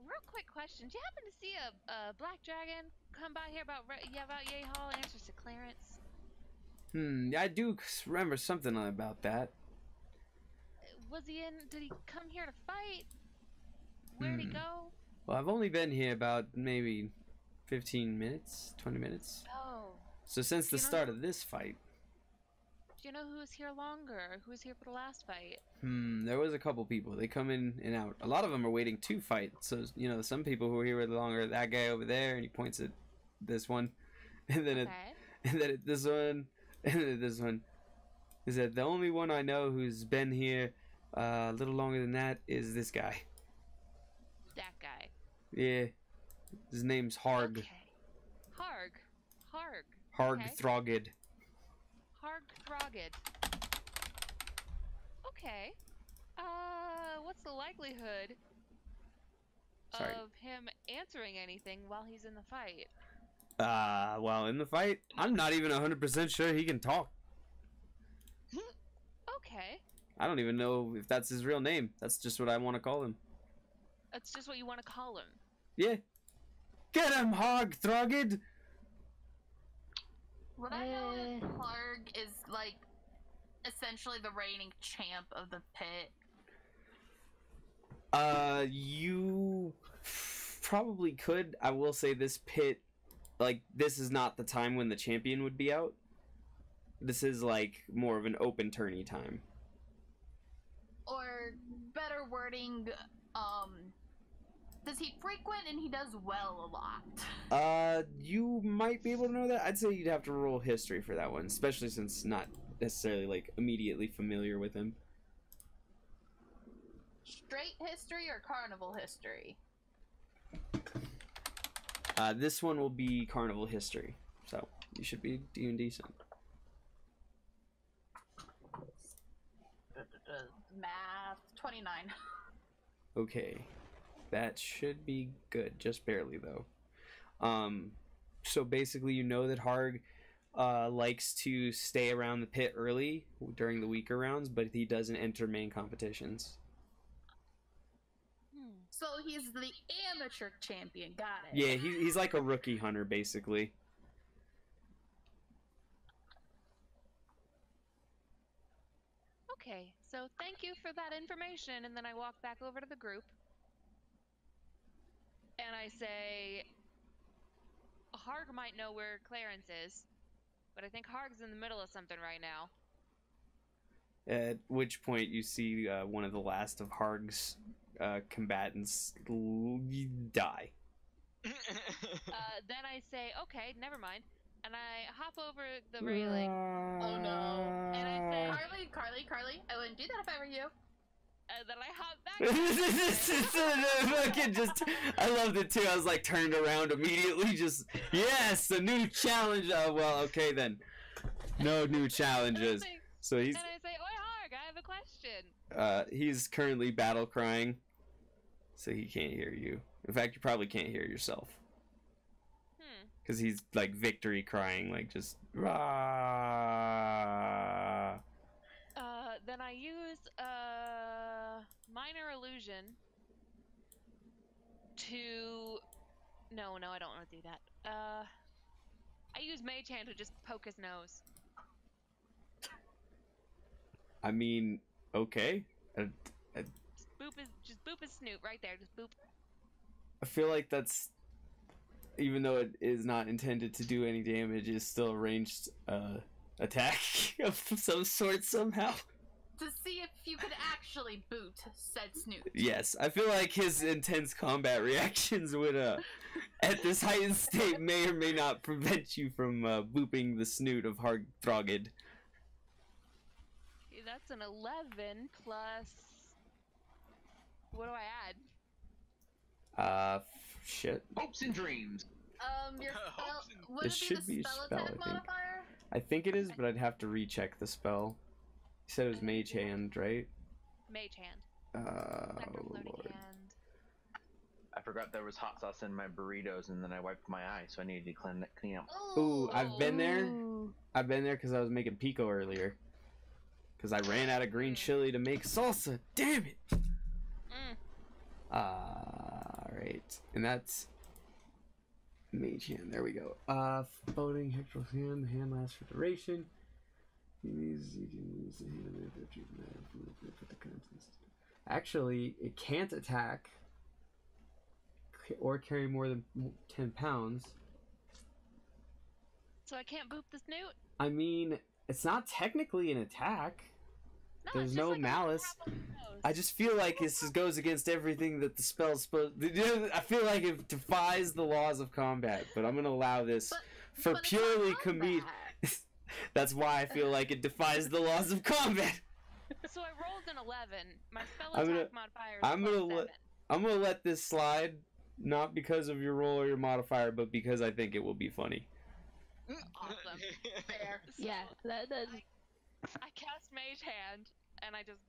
real quick question: Do you happen to see a, a black dragon come by here about re- yeah about Yay Hall? Answers to Clarence. Hmm, I do remember something about that. Was he in? Did he come here to fight? Where'd he Hmm. go? Well, I've only been here about maybe 15 minutes, 20 minutes. Oh, So since the You know- start of this fight, do you know who was here longer? Who was here for the last fight? hmm, there was a couple people. They come in and out. A lot of them are waiting to fight. So, you know, some people who are here were longer, that guy over there, and he points at this one. And then, it, and then at this one, and then at this one. Is that the only one I know who's been here uh, a little longer than that is this guy. That guy. Yeah. His name's Harg. Okay. Harg. Harg. Harg okay. Throgid. Harg Throgid. Okay. Uh, what's the likelihood Sorry. of him answering anything while he's in the fight? Uh, well, in the fight, I'm not even 100% sure he can talk. Okay. I don't even know if that's his real name. That's just what I want to call him. That's just what you want to call him. Yeah. Get him, Hog Throgid! What I know is Eh. Clark is like essentially the reigning champ of the pit. Uh, you probably could. I will say this pit, like, this is not the time when the champion would be out. This is like more of an open tourney time. Or better wording, um does he frequent and he does well a lot? Uh, you might be able to know that. I'd say you'd have to roll history for that one, especially since not necessarily like immediately familiar with him. Straight history or carnival history? Uh, this one will be carnival history, so you should be doing decent. Math 29. Okay, that should be good, just barely though. Um, so basically, you know that Harg uh, likes to stay around the pit early during the weaker rounds, but he doesn't enter main competitions. So he's the amateur champion. Got it. Yeah, he, he's like a rookie hunter, basically. Okay, so thank you for that information. And then I walk back over to the group. And I say, Harg might know where Clarence is, but I think Harg's in the middle of something right now. At which point, you see uh, one of the last of Harg's uh, combatants l- die. Uh, then I say, okay, never mind. And I hop over the railing. Oh no. And I say, Carly, Carly, Carly, I wouldn't do that if I were you. and then I hop back. Fucking just, I loved it too. I was like turned around immediately. Just yes, a new challenge. Oh well, okay then. No new and I challenges. say, So he's and I say, Oi, Harg, I have a question. uh he's currently battle crying, so he can't hear you. In fact, you probably can't hear yourself Hmm. because he's like victory crying, like just rah. Uh, then I use uh minor illusion to. No, no, I don't want to do that. Uh, I use Mage Hand to just poke his nose. I mean, okay. I, Just boop his, just boop his snoot right there. Just boop. I feel like that's even though it is not intended to do any damage, is still a ranged uh, attack of some sort somehow. To see if you could actually boot said Snoot. Yes, I feel like his intense combat reactions would, uh, at this heightened state, may or may not prevent you from uh, booping the snoot of Hargthrogid. Okay, That's an 11 plus. What do I add? Uh, shit. Hopes and dreams. Um, your spell. Hopes Would This it be should the be a spell spell, I attack think. modifier? I think it is, but I'd have to recheck the spell. You said it was Mage Hand, right? Mage Hand. Uh, Necro Lord. hand. I forgot there was hot sauce in my burritos, and then I wiped my eye, so I needed to clean clean up. Ooh, I've been there. I've been there because I was making pico earlier. Because I ran out of green chili to make salsa. Damn it! Mm. Alright. And that's. Mage hand. There we go. Uh, floating hectoral hand. The hand lasts for duration. You use, you can use the hand treat the put the contents. Actually, it can't attack or carry more than 10 pounds. So I can't boop the snoot? I mean, it's not technically an attack. No, There's no like malice. tap on the nose. I just feel like this is- goes against everything that the spell's supposed. I feel like it defies the laws of combat, but I'm gonna allow this But- for But purely comedic. That's why I feel like it defies the laws of combat. So I rolled an 11. My spell attack I'm gonna- modifier is I'm gonna let- I'm gonna let this slide, not because of your roll or your modifier, but because I think it will be funny. Awesome. Fair. So Yeah, that does. I cast Mage Hand, and I just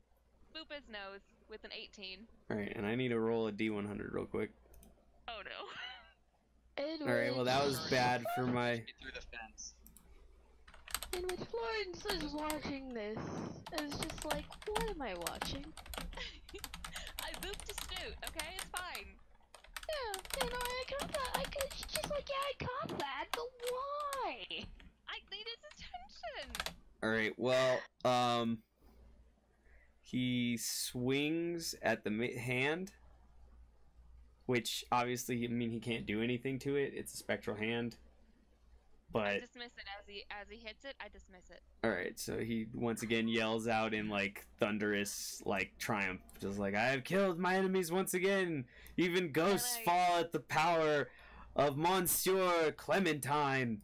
boop his nose with an 18. All right, and I need to roll a D100 real quick. Oh no. In All right, well that was bad for my. Through the fence. In which Florence is watching this, and is just like, what am am I watching? I moved to Snoot, okay? It's fine. Yeah, you know, I got that. I could she's just like, yeah, I got that, but why? I need his attention. All right. Well, um, he swings at the hand, which obviously, I mean, he can't do anything to it. It's a spectral hand. I But dismiss it as he as he hits it. I dismiss it. all right, so he once again yells out in like thunderous, like triumph, just like I have killed my enemies once again. Even ghosts I- fall at the power of Monsieur Clementine.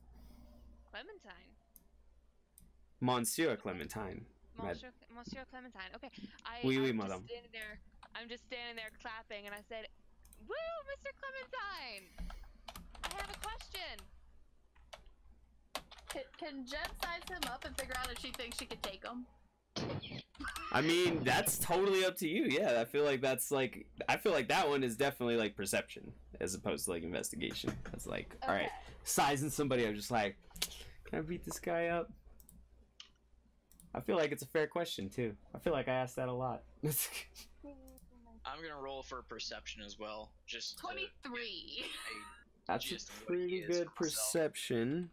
Clementine. Monsieur Clementine. Monsieur, Monsieur Clementine. Okay. I, Oui, oui, I'm madame. just standing there. I'm just standing there clapping, and I said, "Woo, Mr. Clementine! I have a question." Can, can Jen size him up and figure out if she thinks she could take him? I mean, that's totally up to you. Yeah, I feel like that's like I feel like that one is definitely like perception as opposed to like investigation. It's like, all right, sizing somebody, I'm just like, can I beat this guy up? I feel like it's a fair question too. I feel like I asked that a lot. I'm gonna roll for perception as well. Just 23. that's a Just what pretty good perception.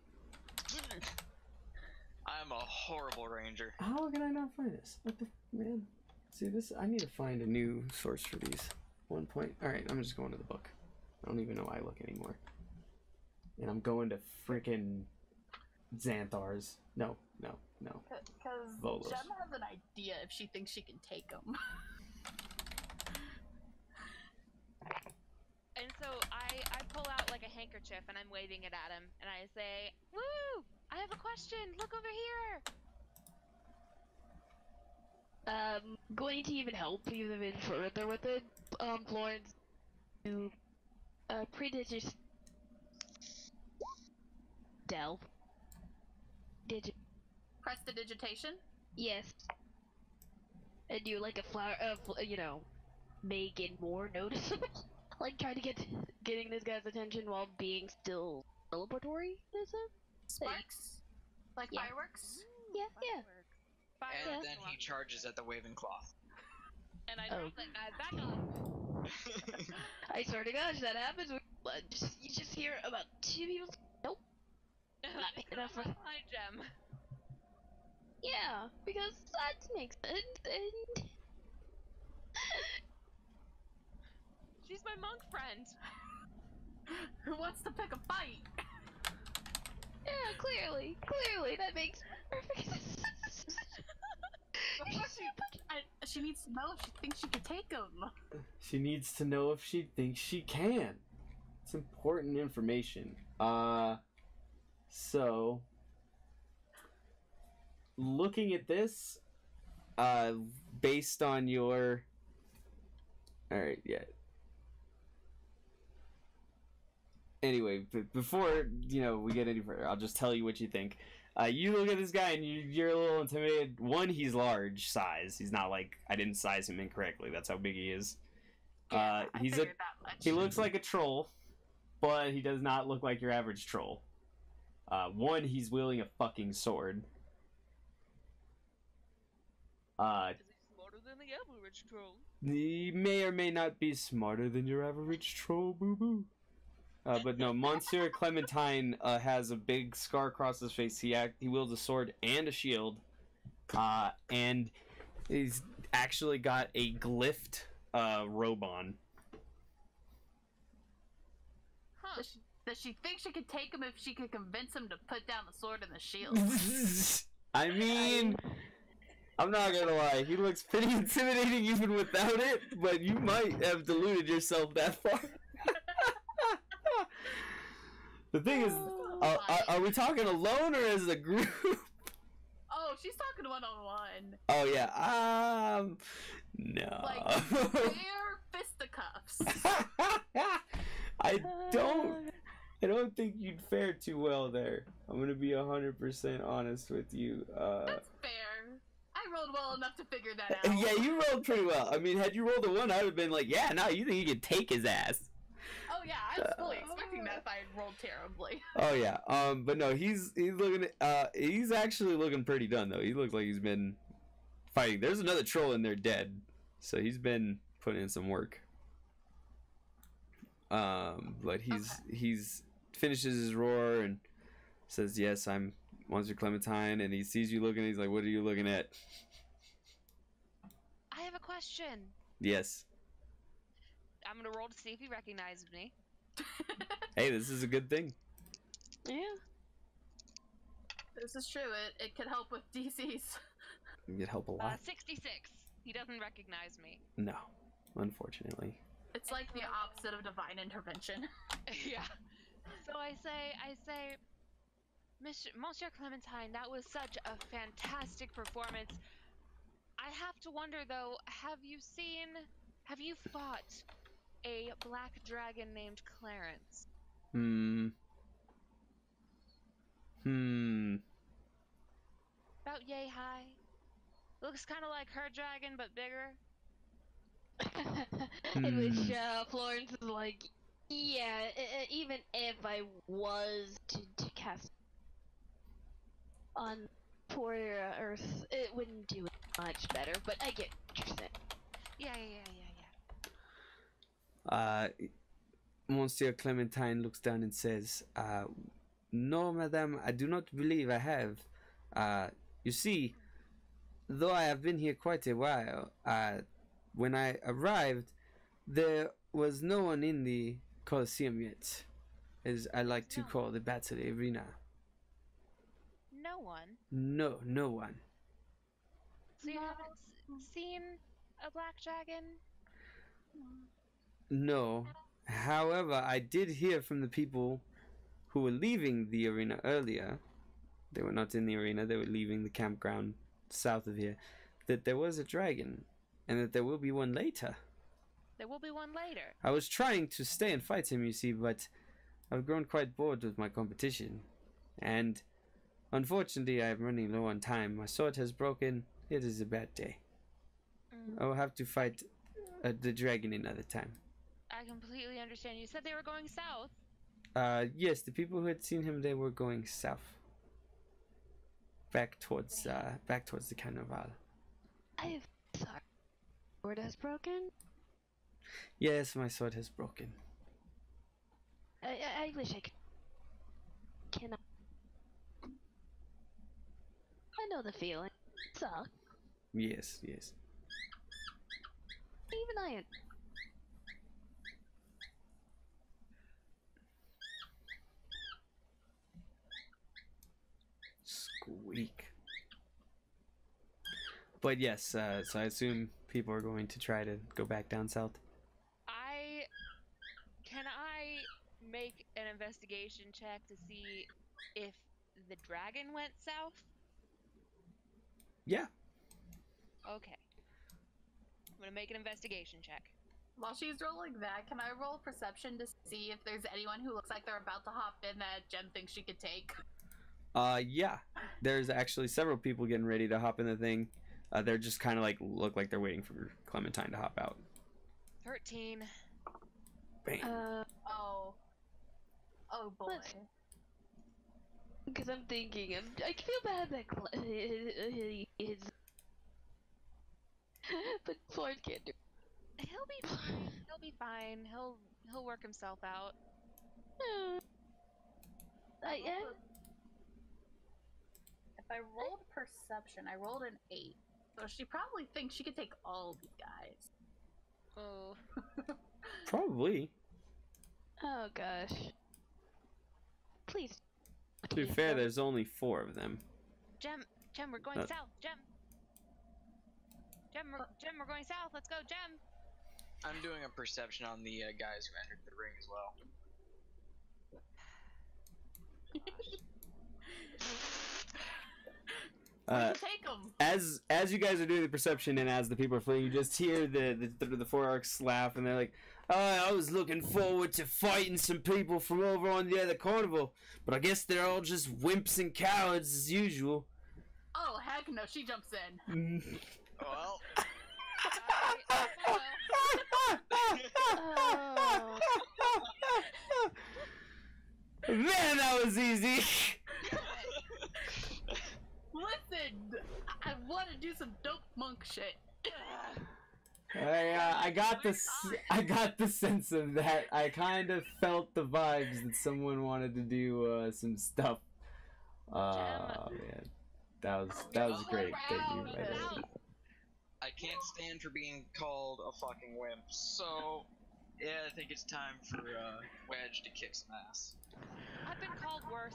I'm a horrible ranger. How can I not find this? What the man? See this? I need to find a new source for these. One point. All right, I'm just going to the book. I don't even know why I look anymore. And I'm going to freaking Xanathar's. No, no, no. Because Volo's. Jen has an idea if she thinks she can take him. And so I I pull out like a handkerchief and I'm waving it at him, and I say, "Woo! I have a question. Look over here." Um, going to even help you even further with it. Um, Florence, to uh, prodigious delve. Digit. Prestidigitation? Yes. And do like a flower, uh, fl- you know, make it more noticeable. like try to get getting this guy's attention while being still celebratory. Is it? Sparks? Like Yeah. fireworks? Yeah, yeah. Fireworks. And Fire then he charges at the waving cloth. and I Oh. drop that guy back on. I swear to gosh, that happens. With, uh, just you just hear about two people. Nope. And Not I enough for- my Gem. Yeah, because that makes sense. And She's my monk friend. Who wants to pick a fight? yeah, clearly, clearly that makes perfect sense. She, I, she needs to know if she thinks she can take him. She needs to know if she thinks she can. It's important information. Uh, so looking at this, uh, based on your, all right, yeah. Anyway, b- before you know we get any further, I'll just tell you what you think. Uh, you look at this guy and you, you're a little intimidated. One, he's large size. He's not like I didn't size him incorrectly. That's how big he is. Yeah, Uh, he's a he looks like a troll, but he does not look like your average troll. Uh, one, he's wielding a fucking sword. Uh, Is he smarter than the average troll? he may or may not be smarter than your average troll, boo boo. Uh, but no, Monsieur Clementine uh, has a big scar across his face. He act- he wields a sword and a shield, uh, and he's actually got a glyphed uh, robe on. Huh. Does she, does she think she could take him if she could convince him to put down the sword and the shield? I mean, I'm not gonna lie, he looks pretty intimidating even without it, but you might have deluded yourself that far. the thing is, are, are, are we talking alone or as a group? oh, she's talking one on one. Oh yeah, um, no. Like, bare fisticuffs. I don't. I don't think you'd fare too well there. I'm gonna be hundred percent honest with you. Uh, That's fair. I rolled well enough to figure that out. yeah, you rolled pretty well. I mean, had you rolled a one, I would have been like, yeah, no, you think you could take his ass? Oh yeah, I was fully expecting that if I had rolled terribly. Oh yeah. Um, but no, he's he's looking. Uh, he's actually looking pretty done though. He looks like he's been fighting. There's another troll in there dead, so he's been putting in some work. Um, but he's he's finishes his roar and says, "Yes, I'm Monsieur Clementine," and he sees you looking. He's like, "What are you looking at?" I have a question. Yes. I'm gonna roll to see if he recognizes me. Hey, this is a good thing. Yeah. this is true. It, it could help with DCs. You could help a Uh, lot. 66. He doesn't recognize me. No, unfortunately. It's like the opposite of divine intervention. yeah. So I say, I say, Monsieur, Monsieur Clementine, that was such a fantastic performance. I have to wonder though, have you seen, have you fought a black dragon named Clarence? Hmm. Hmm. About yay high. Looks kind of like her dragon, but bigger. In which Hmm. uh, Florence is like, yeah, even if I was to, to cast on poor Earth, it wouldn't do it much better. But I get what you're saying. Yeah, yeah, yeah, yeah, yeah. Uh, Monsieur Clementine looks down and says, uh, No, madame, I do not believe I have. Uh, you see, though I have been here quite a while, uh, when I arrived, there was no one in the Colosseum yet, as I like to No. call the Battle Arena. No one. No, no one. So you haven't s- seen a black dragon? No. However, I did hear from the people who were leaving the arena earlier. They were not in the arena, they were leaving the campground south of here. That there was a dragon, and that there will be one later. There will be one later. I was trying to stay and fight him, you see, but I've grown quite bored with my competition. And unfortunately, I'm running low on time. My sword has broken. It is a bad day. Mm. I will have to fight uh, the dragon another time. I completely understand. You said they were going south. Uh, yes, the people who had seen him, they were going south, back towards uh, back towards the Carnival. I'm sorry. Sword has broken. Yes, my sword has broken. I, I, I wish I could. Can I? I know the feeling. Suck. Yes, yes. Even I. Squeak. But yes, uh, so I assume people are going to try to go back down south. I can I make an investigation check to see if the dragon went south? Yeah. Okay. I'm gonna make an investigation check. While she's rolling that, can I roll perception to see if there's anyone who looks like they're about to hop in that Jem thinks she could take? Uh, yeah. There's actually several people getting ready to hop in the thing. Uh, they're just kind of like look like they're waiting for Clementine to hop out. Thirteen. Bam. Uh, Oh. Oh boy. Let's- because I'm thinking, I'm, I feel bad that Cl- he is, but Florence can't do. He'll be fine. He'll be fine. He'll he'll work himself out. Uh, I am. If I rolled perception, I rolled an eight. So she probably thinks she could take all these guys. Oh. Probably. Oh gosh. Please. To be fair, there's only four of them. Jem, Jem, we're going Uh. south. Jem. Jem, we're, Jem, we're going south. Let's go, Jem. I'm doing a perception on the uh, guys who entered the ring as well. Uh, take them? as as you guys are doing the perception and as the people are fleeing, you just hear the the, the, the four orcs laugh and they're like, "I was looking forward to fighting some people from over on the other carnival, but I guess they're all just wimps and cowards as usual." Oh heck no, she jumps in. Mm. Well, I also- Oh. Man, that was easy. Listen, listen, I, I want to do some dope monk shit. I, uh, I got the s- I got the sense of that. I kind of felt the vibes that someone wanted to do uh, some stuff. Uh, man, that was that was great. Thank you. by. I can't stand for being called a fucking wimp. So, yeah, I think it's time for uh, Wedge to kick some ass. I've been called worse.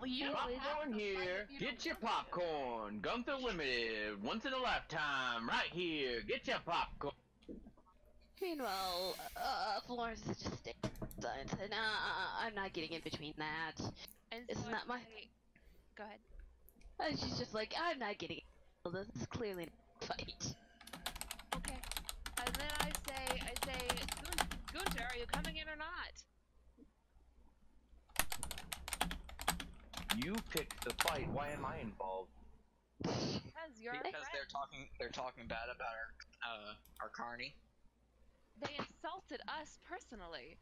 Well, you don't Popcorn have to fight here. you Get your want to. popcorn. Gunther Limited. Once in a lifetime. Right here. Get your popcorn. Meanwhile, uh, Florence is just staying silent, and uh, I'm not getting in between that. And Isn't so that my- say- Go ahead. And she's just like, I'm not getting. in. This is clearly not a fight. Okay. And then I say, I say, "Gun- Gunter, are you coming in or not? You picked the fight. Why am I involved? Because you're Because friend. they're talking, they're talking bad about our, uh, our carney. They insulted us personally.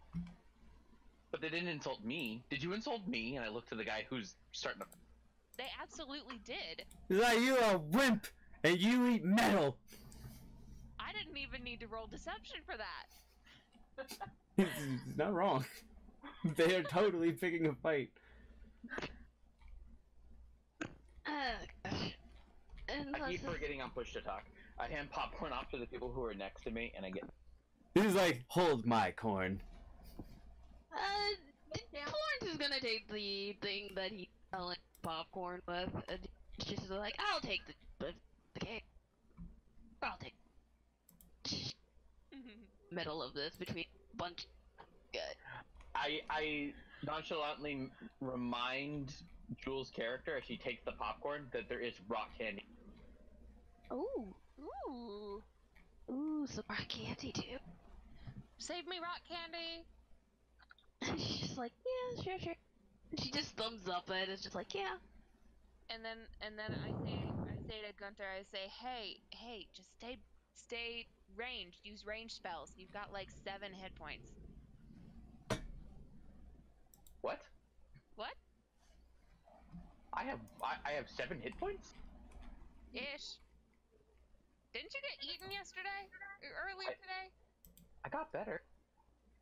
But they didn't insult me. Did you insult me? And I look to the guy who's starting to. They absolutely did. He's like, you a wimp, and you eat metal. I didn't even need to roll deception for that. He's he's not wrong. They are totally picking a fight. Uh. And I keep plus, forgetting I'm push to talk. I hand popcorn off to the people who are next to me, and I get. He's like, hold my corn. uh, Florence is gonna take the thing that he's selling popcorn with, and she's just like, I'll take the, the, the cake. I'll take middle of this between a bunch. Good. I I nonchalantly remind Jules' character as she takes the popcorn that there is rock candy. Ooh, Ooh. ooh, some rock candy too. Save me, rock candy. And she's just like, yeah, sure, sure. And she just thumbs up it. It's just like, yeah. And then, and then I say, I say to Gunther, I say, hey, hey, just stay, stay ranged. Use range spells. You've got like seven hit points. What? What? I have I, I have seven hit points. Ish. Didn't you get eaten yesterday? Earlier I- today? I got better.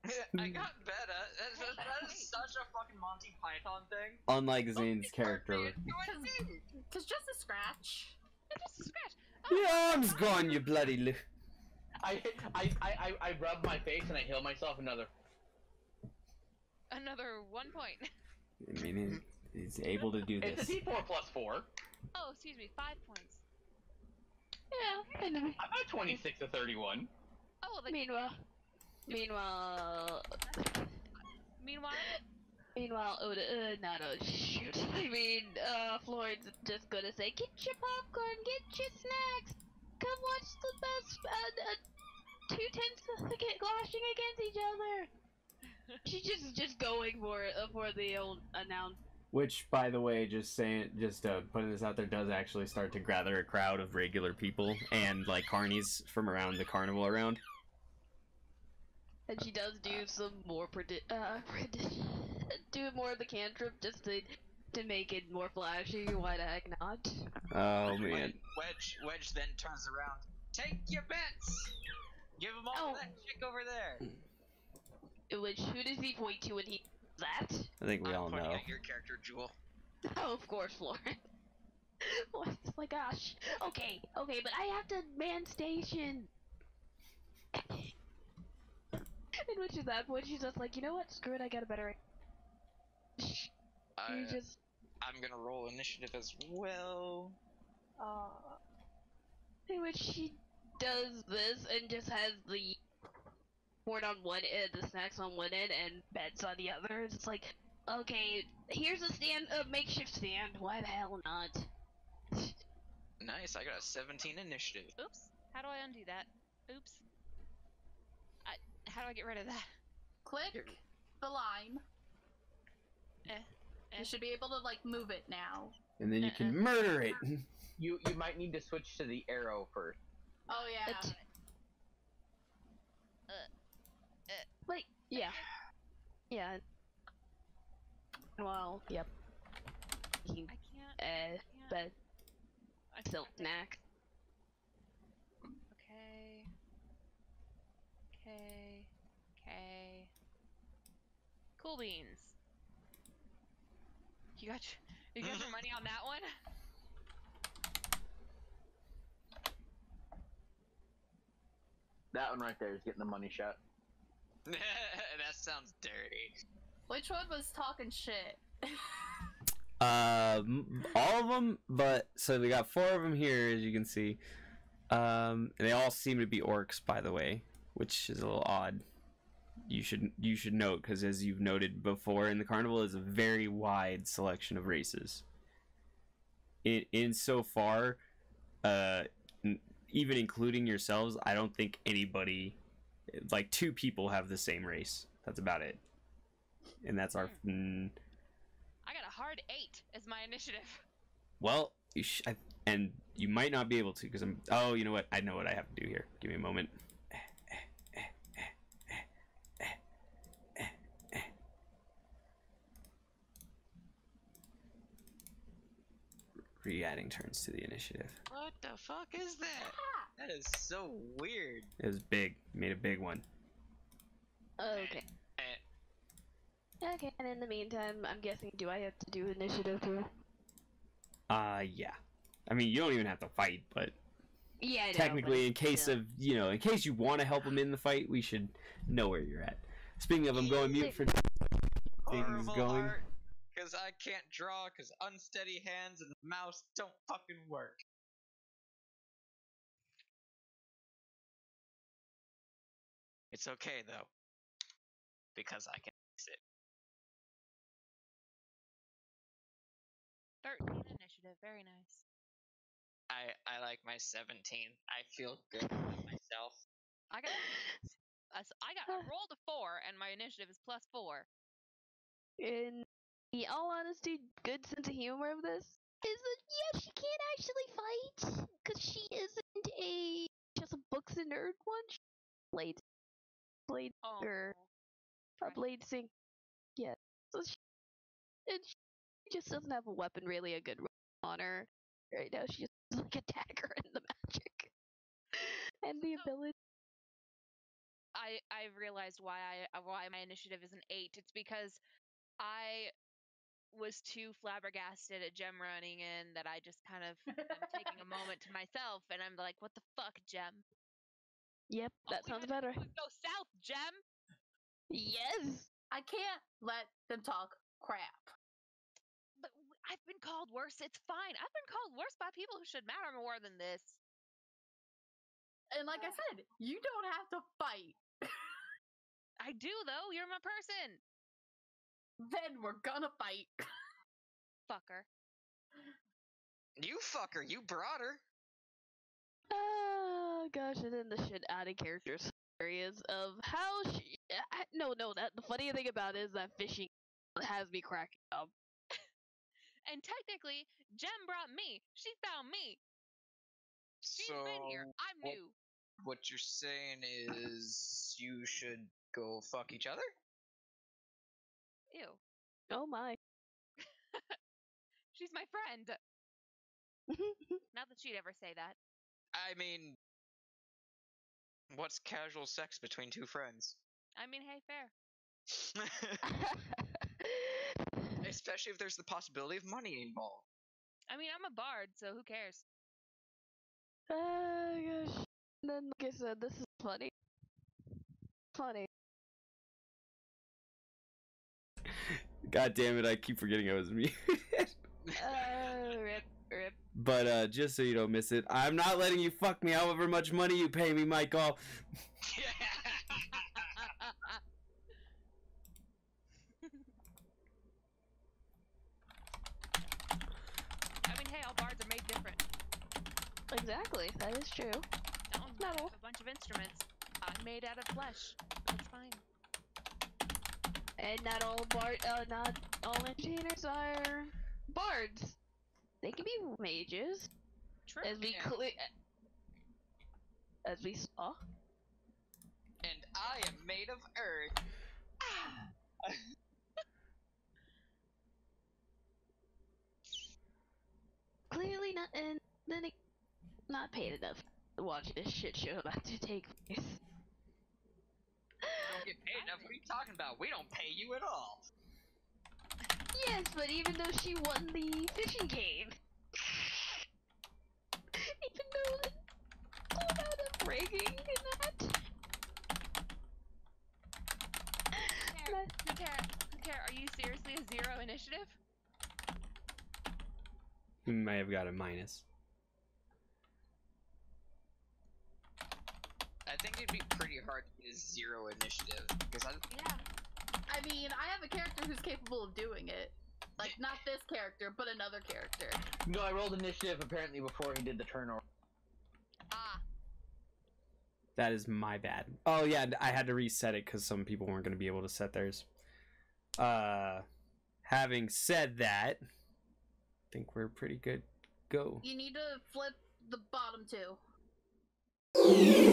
I got better. That's, that's, that is such a fucking Monty Python thing. Unlike oh, Zane's character. Cause just a scratch. Just a scratch. Oh. Your arm's gone, you bloody li- I I, I I I rub my face and I heal myself another. Another one point. I mean, he, he's able to do this. It's this. a D4 plus four. Oh, excuse me, five points. Yeah, I know. I'm at 26 to 31. Oh, well, the, Meanwhile, meanwhile, meanwhile, meanwhile, Oda, uh, not Oda, shoot. I mean, uh, Florence is just gonna say, get your popcorn, get your snacks, come watch the best, uh, uh two tents get clashing against each other. She's just, just going for it, uh, for the old announce. Which, by the way, just saying, just uh, putting this out there, does actually start to gather a crowd of regular people and like carnies from around the carnival around. And she does do some more predi- uh, predi- do more of the cantrip just to, to make it more flashy. Why the heck not? Oh man, Wed- Wedge, Wedge then turns around. Take your bets. Give them all Oh. that chick over there. Which who does he point to when he that? I think we I'm all pointing know. at your character, Jewel. Oh, of course, Florence. what? My gosh. Okay, okay, but I have to man station. In which at that point she's just like, you know what? Screw it. I got a better. Shh, I, You just I'm gonna roll initiative as well. Uh, in which she does this and just has the board on one end, the snacks on one end, and beds on the other. It's like, okay, here's a stand, a makeshift stand. Why the hell not? Nice, I got a 17 initiative. oops. How do I undo that? Oops. I, how do I get rid of that? Click the line. Eh, You eh. should be able to like move it now. And then you can murder it. You you might need to switch to the arrow first. Oh yeah. It's- Like, yeah. Yeah. Well, yep. He, I can't. uh, I can't. but I Silk knack. Okay. Okay. Okay. Cool beans. You got your, you got your money on that one? That one right there is getting the money shot. that sounds dirty. Which one was talking shit? Um, all of them, but so we got four of them here, as you can see. Um, and they all seem to be orcs, by the way, which is a little odd. You should you should note because, as you've noted before, in the carnival is a very wide selection of races. In in so far, uh, n- even including yourselves, I don't think anybody, like two people, have the same race. That's about it, and that's our. Mm, I got a hard eight as my initiative. Well, you sh- I, and you might not be able to because I'm. Oh, you know what? I know what I have to do here. Give me a moment. Re-adding turns to the initiative. What the fuck is that? That is so weird. It was big. Made a big one. Okay. Eh, Okay, and in the meantime, I'm guessing, do I have to do initiative too? Uh, yeah. I mean, you don't even have to fight, but Yeah, I know, technically, but in case still. of you know, in case you want to help him in the fight, we should know where you're at. Speaking of, I'm going mute for things going. Because I can't draw because unsteady hands and mouse don't fucking work. It's okay though. Because I can fix it. 13 initiative, very nice. I I like my 17. I feel good about myself. I got a s- I got I rolled a four, and my initiative is plus four. In the all honesty, good sense of humor of this is that yeah, she can't actually fight because she isn't a just a books and nerd one. She blade, blade, Oh, or a Right. blade sync. Yeah, so she, and she just doesn't have a weapon really a good on her right now. She just has, like a dagger and the magic and the So- ability. I I've realized why I why my initiative is an eight. It's because I was too flabbergasted at Gem running in that I just kind of am taking a moment to myself, and I'm like, "What the fuck, Gem? Yep, that we sounds better. Go south, Gem." Yes. I can't let them talk crap. But I've been called worse. It's fine. I've been called worse by people who should matter more than this. And like I said, you don't have to fight. I do though. You're my person, Then we're gonna fight. fucker. You fucker, you brought her. Oh gosh, and then the shit out of characters areas of how she. I, no, no. That the funny thing about it is that fishing has me cracking up. And technically, Gem brought me. She found me. She's so been here. I'm what- new. what you're saying is you should go fuck each other? Ew. Oh my. She's my friend. Not that she'd ever say that. I mean, what's casual sex between two friends? I mean, hey, fair. Especially if there's the possibility of money involved. I mean, I'm a bard, so who cares? oh gosh. And then, like I said, this is funny. Funny. God damn it! I keep forgetting I was muted. Oh, rip, rip. but uh, just so you don't miss it, I'm not letting you fuck me. However much money you pay me, Michael. I mean, hey, all bards are made different. Exactly. That is true. Don't Not have all. a bunch of instruments. I'm made out of flesh. That's fine. And not all bard, uh, not all entertainers are bards. They can be mages, True. as we Yeah. cle- as we saw. and I am made of earth. Clearly not, and then it, not paid enough to watch this shit show about to take place. don't get paid enough. What are you talking about? We don't pay you at all. Yes, but even though she won the fishing game, even though the all about the bragging and that. Kara, Kara, Kara, are you seriously a zero initiative? We may have got a minus. I think it'd be pretty hard to get a zero initiative because I Yeah. I mean, I have a character who's capable of doing it. Like, not this character, but another character. No, I rolled initiative apparently before he did the turn order. Ah, That is my bad. Oh yeah, I had to reset it because some people weren't going to be able to set theirs. Uh, having said that, I think we're pretty good. Go. You need to flip the bottom two.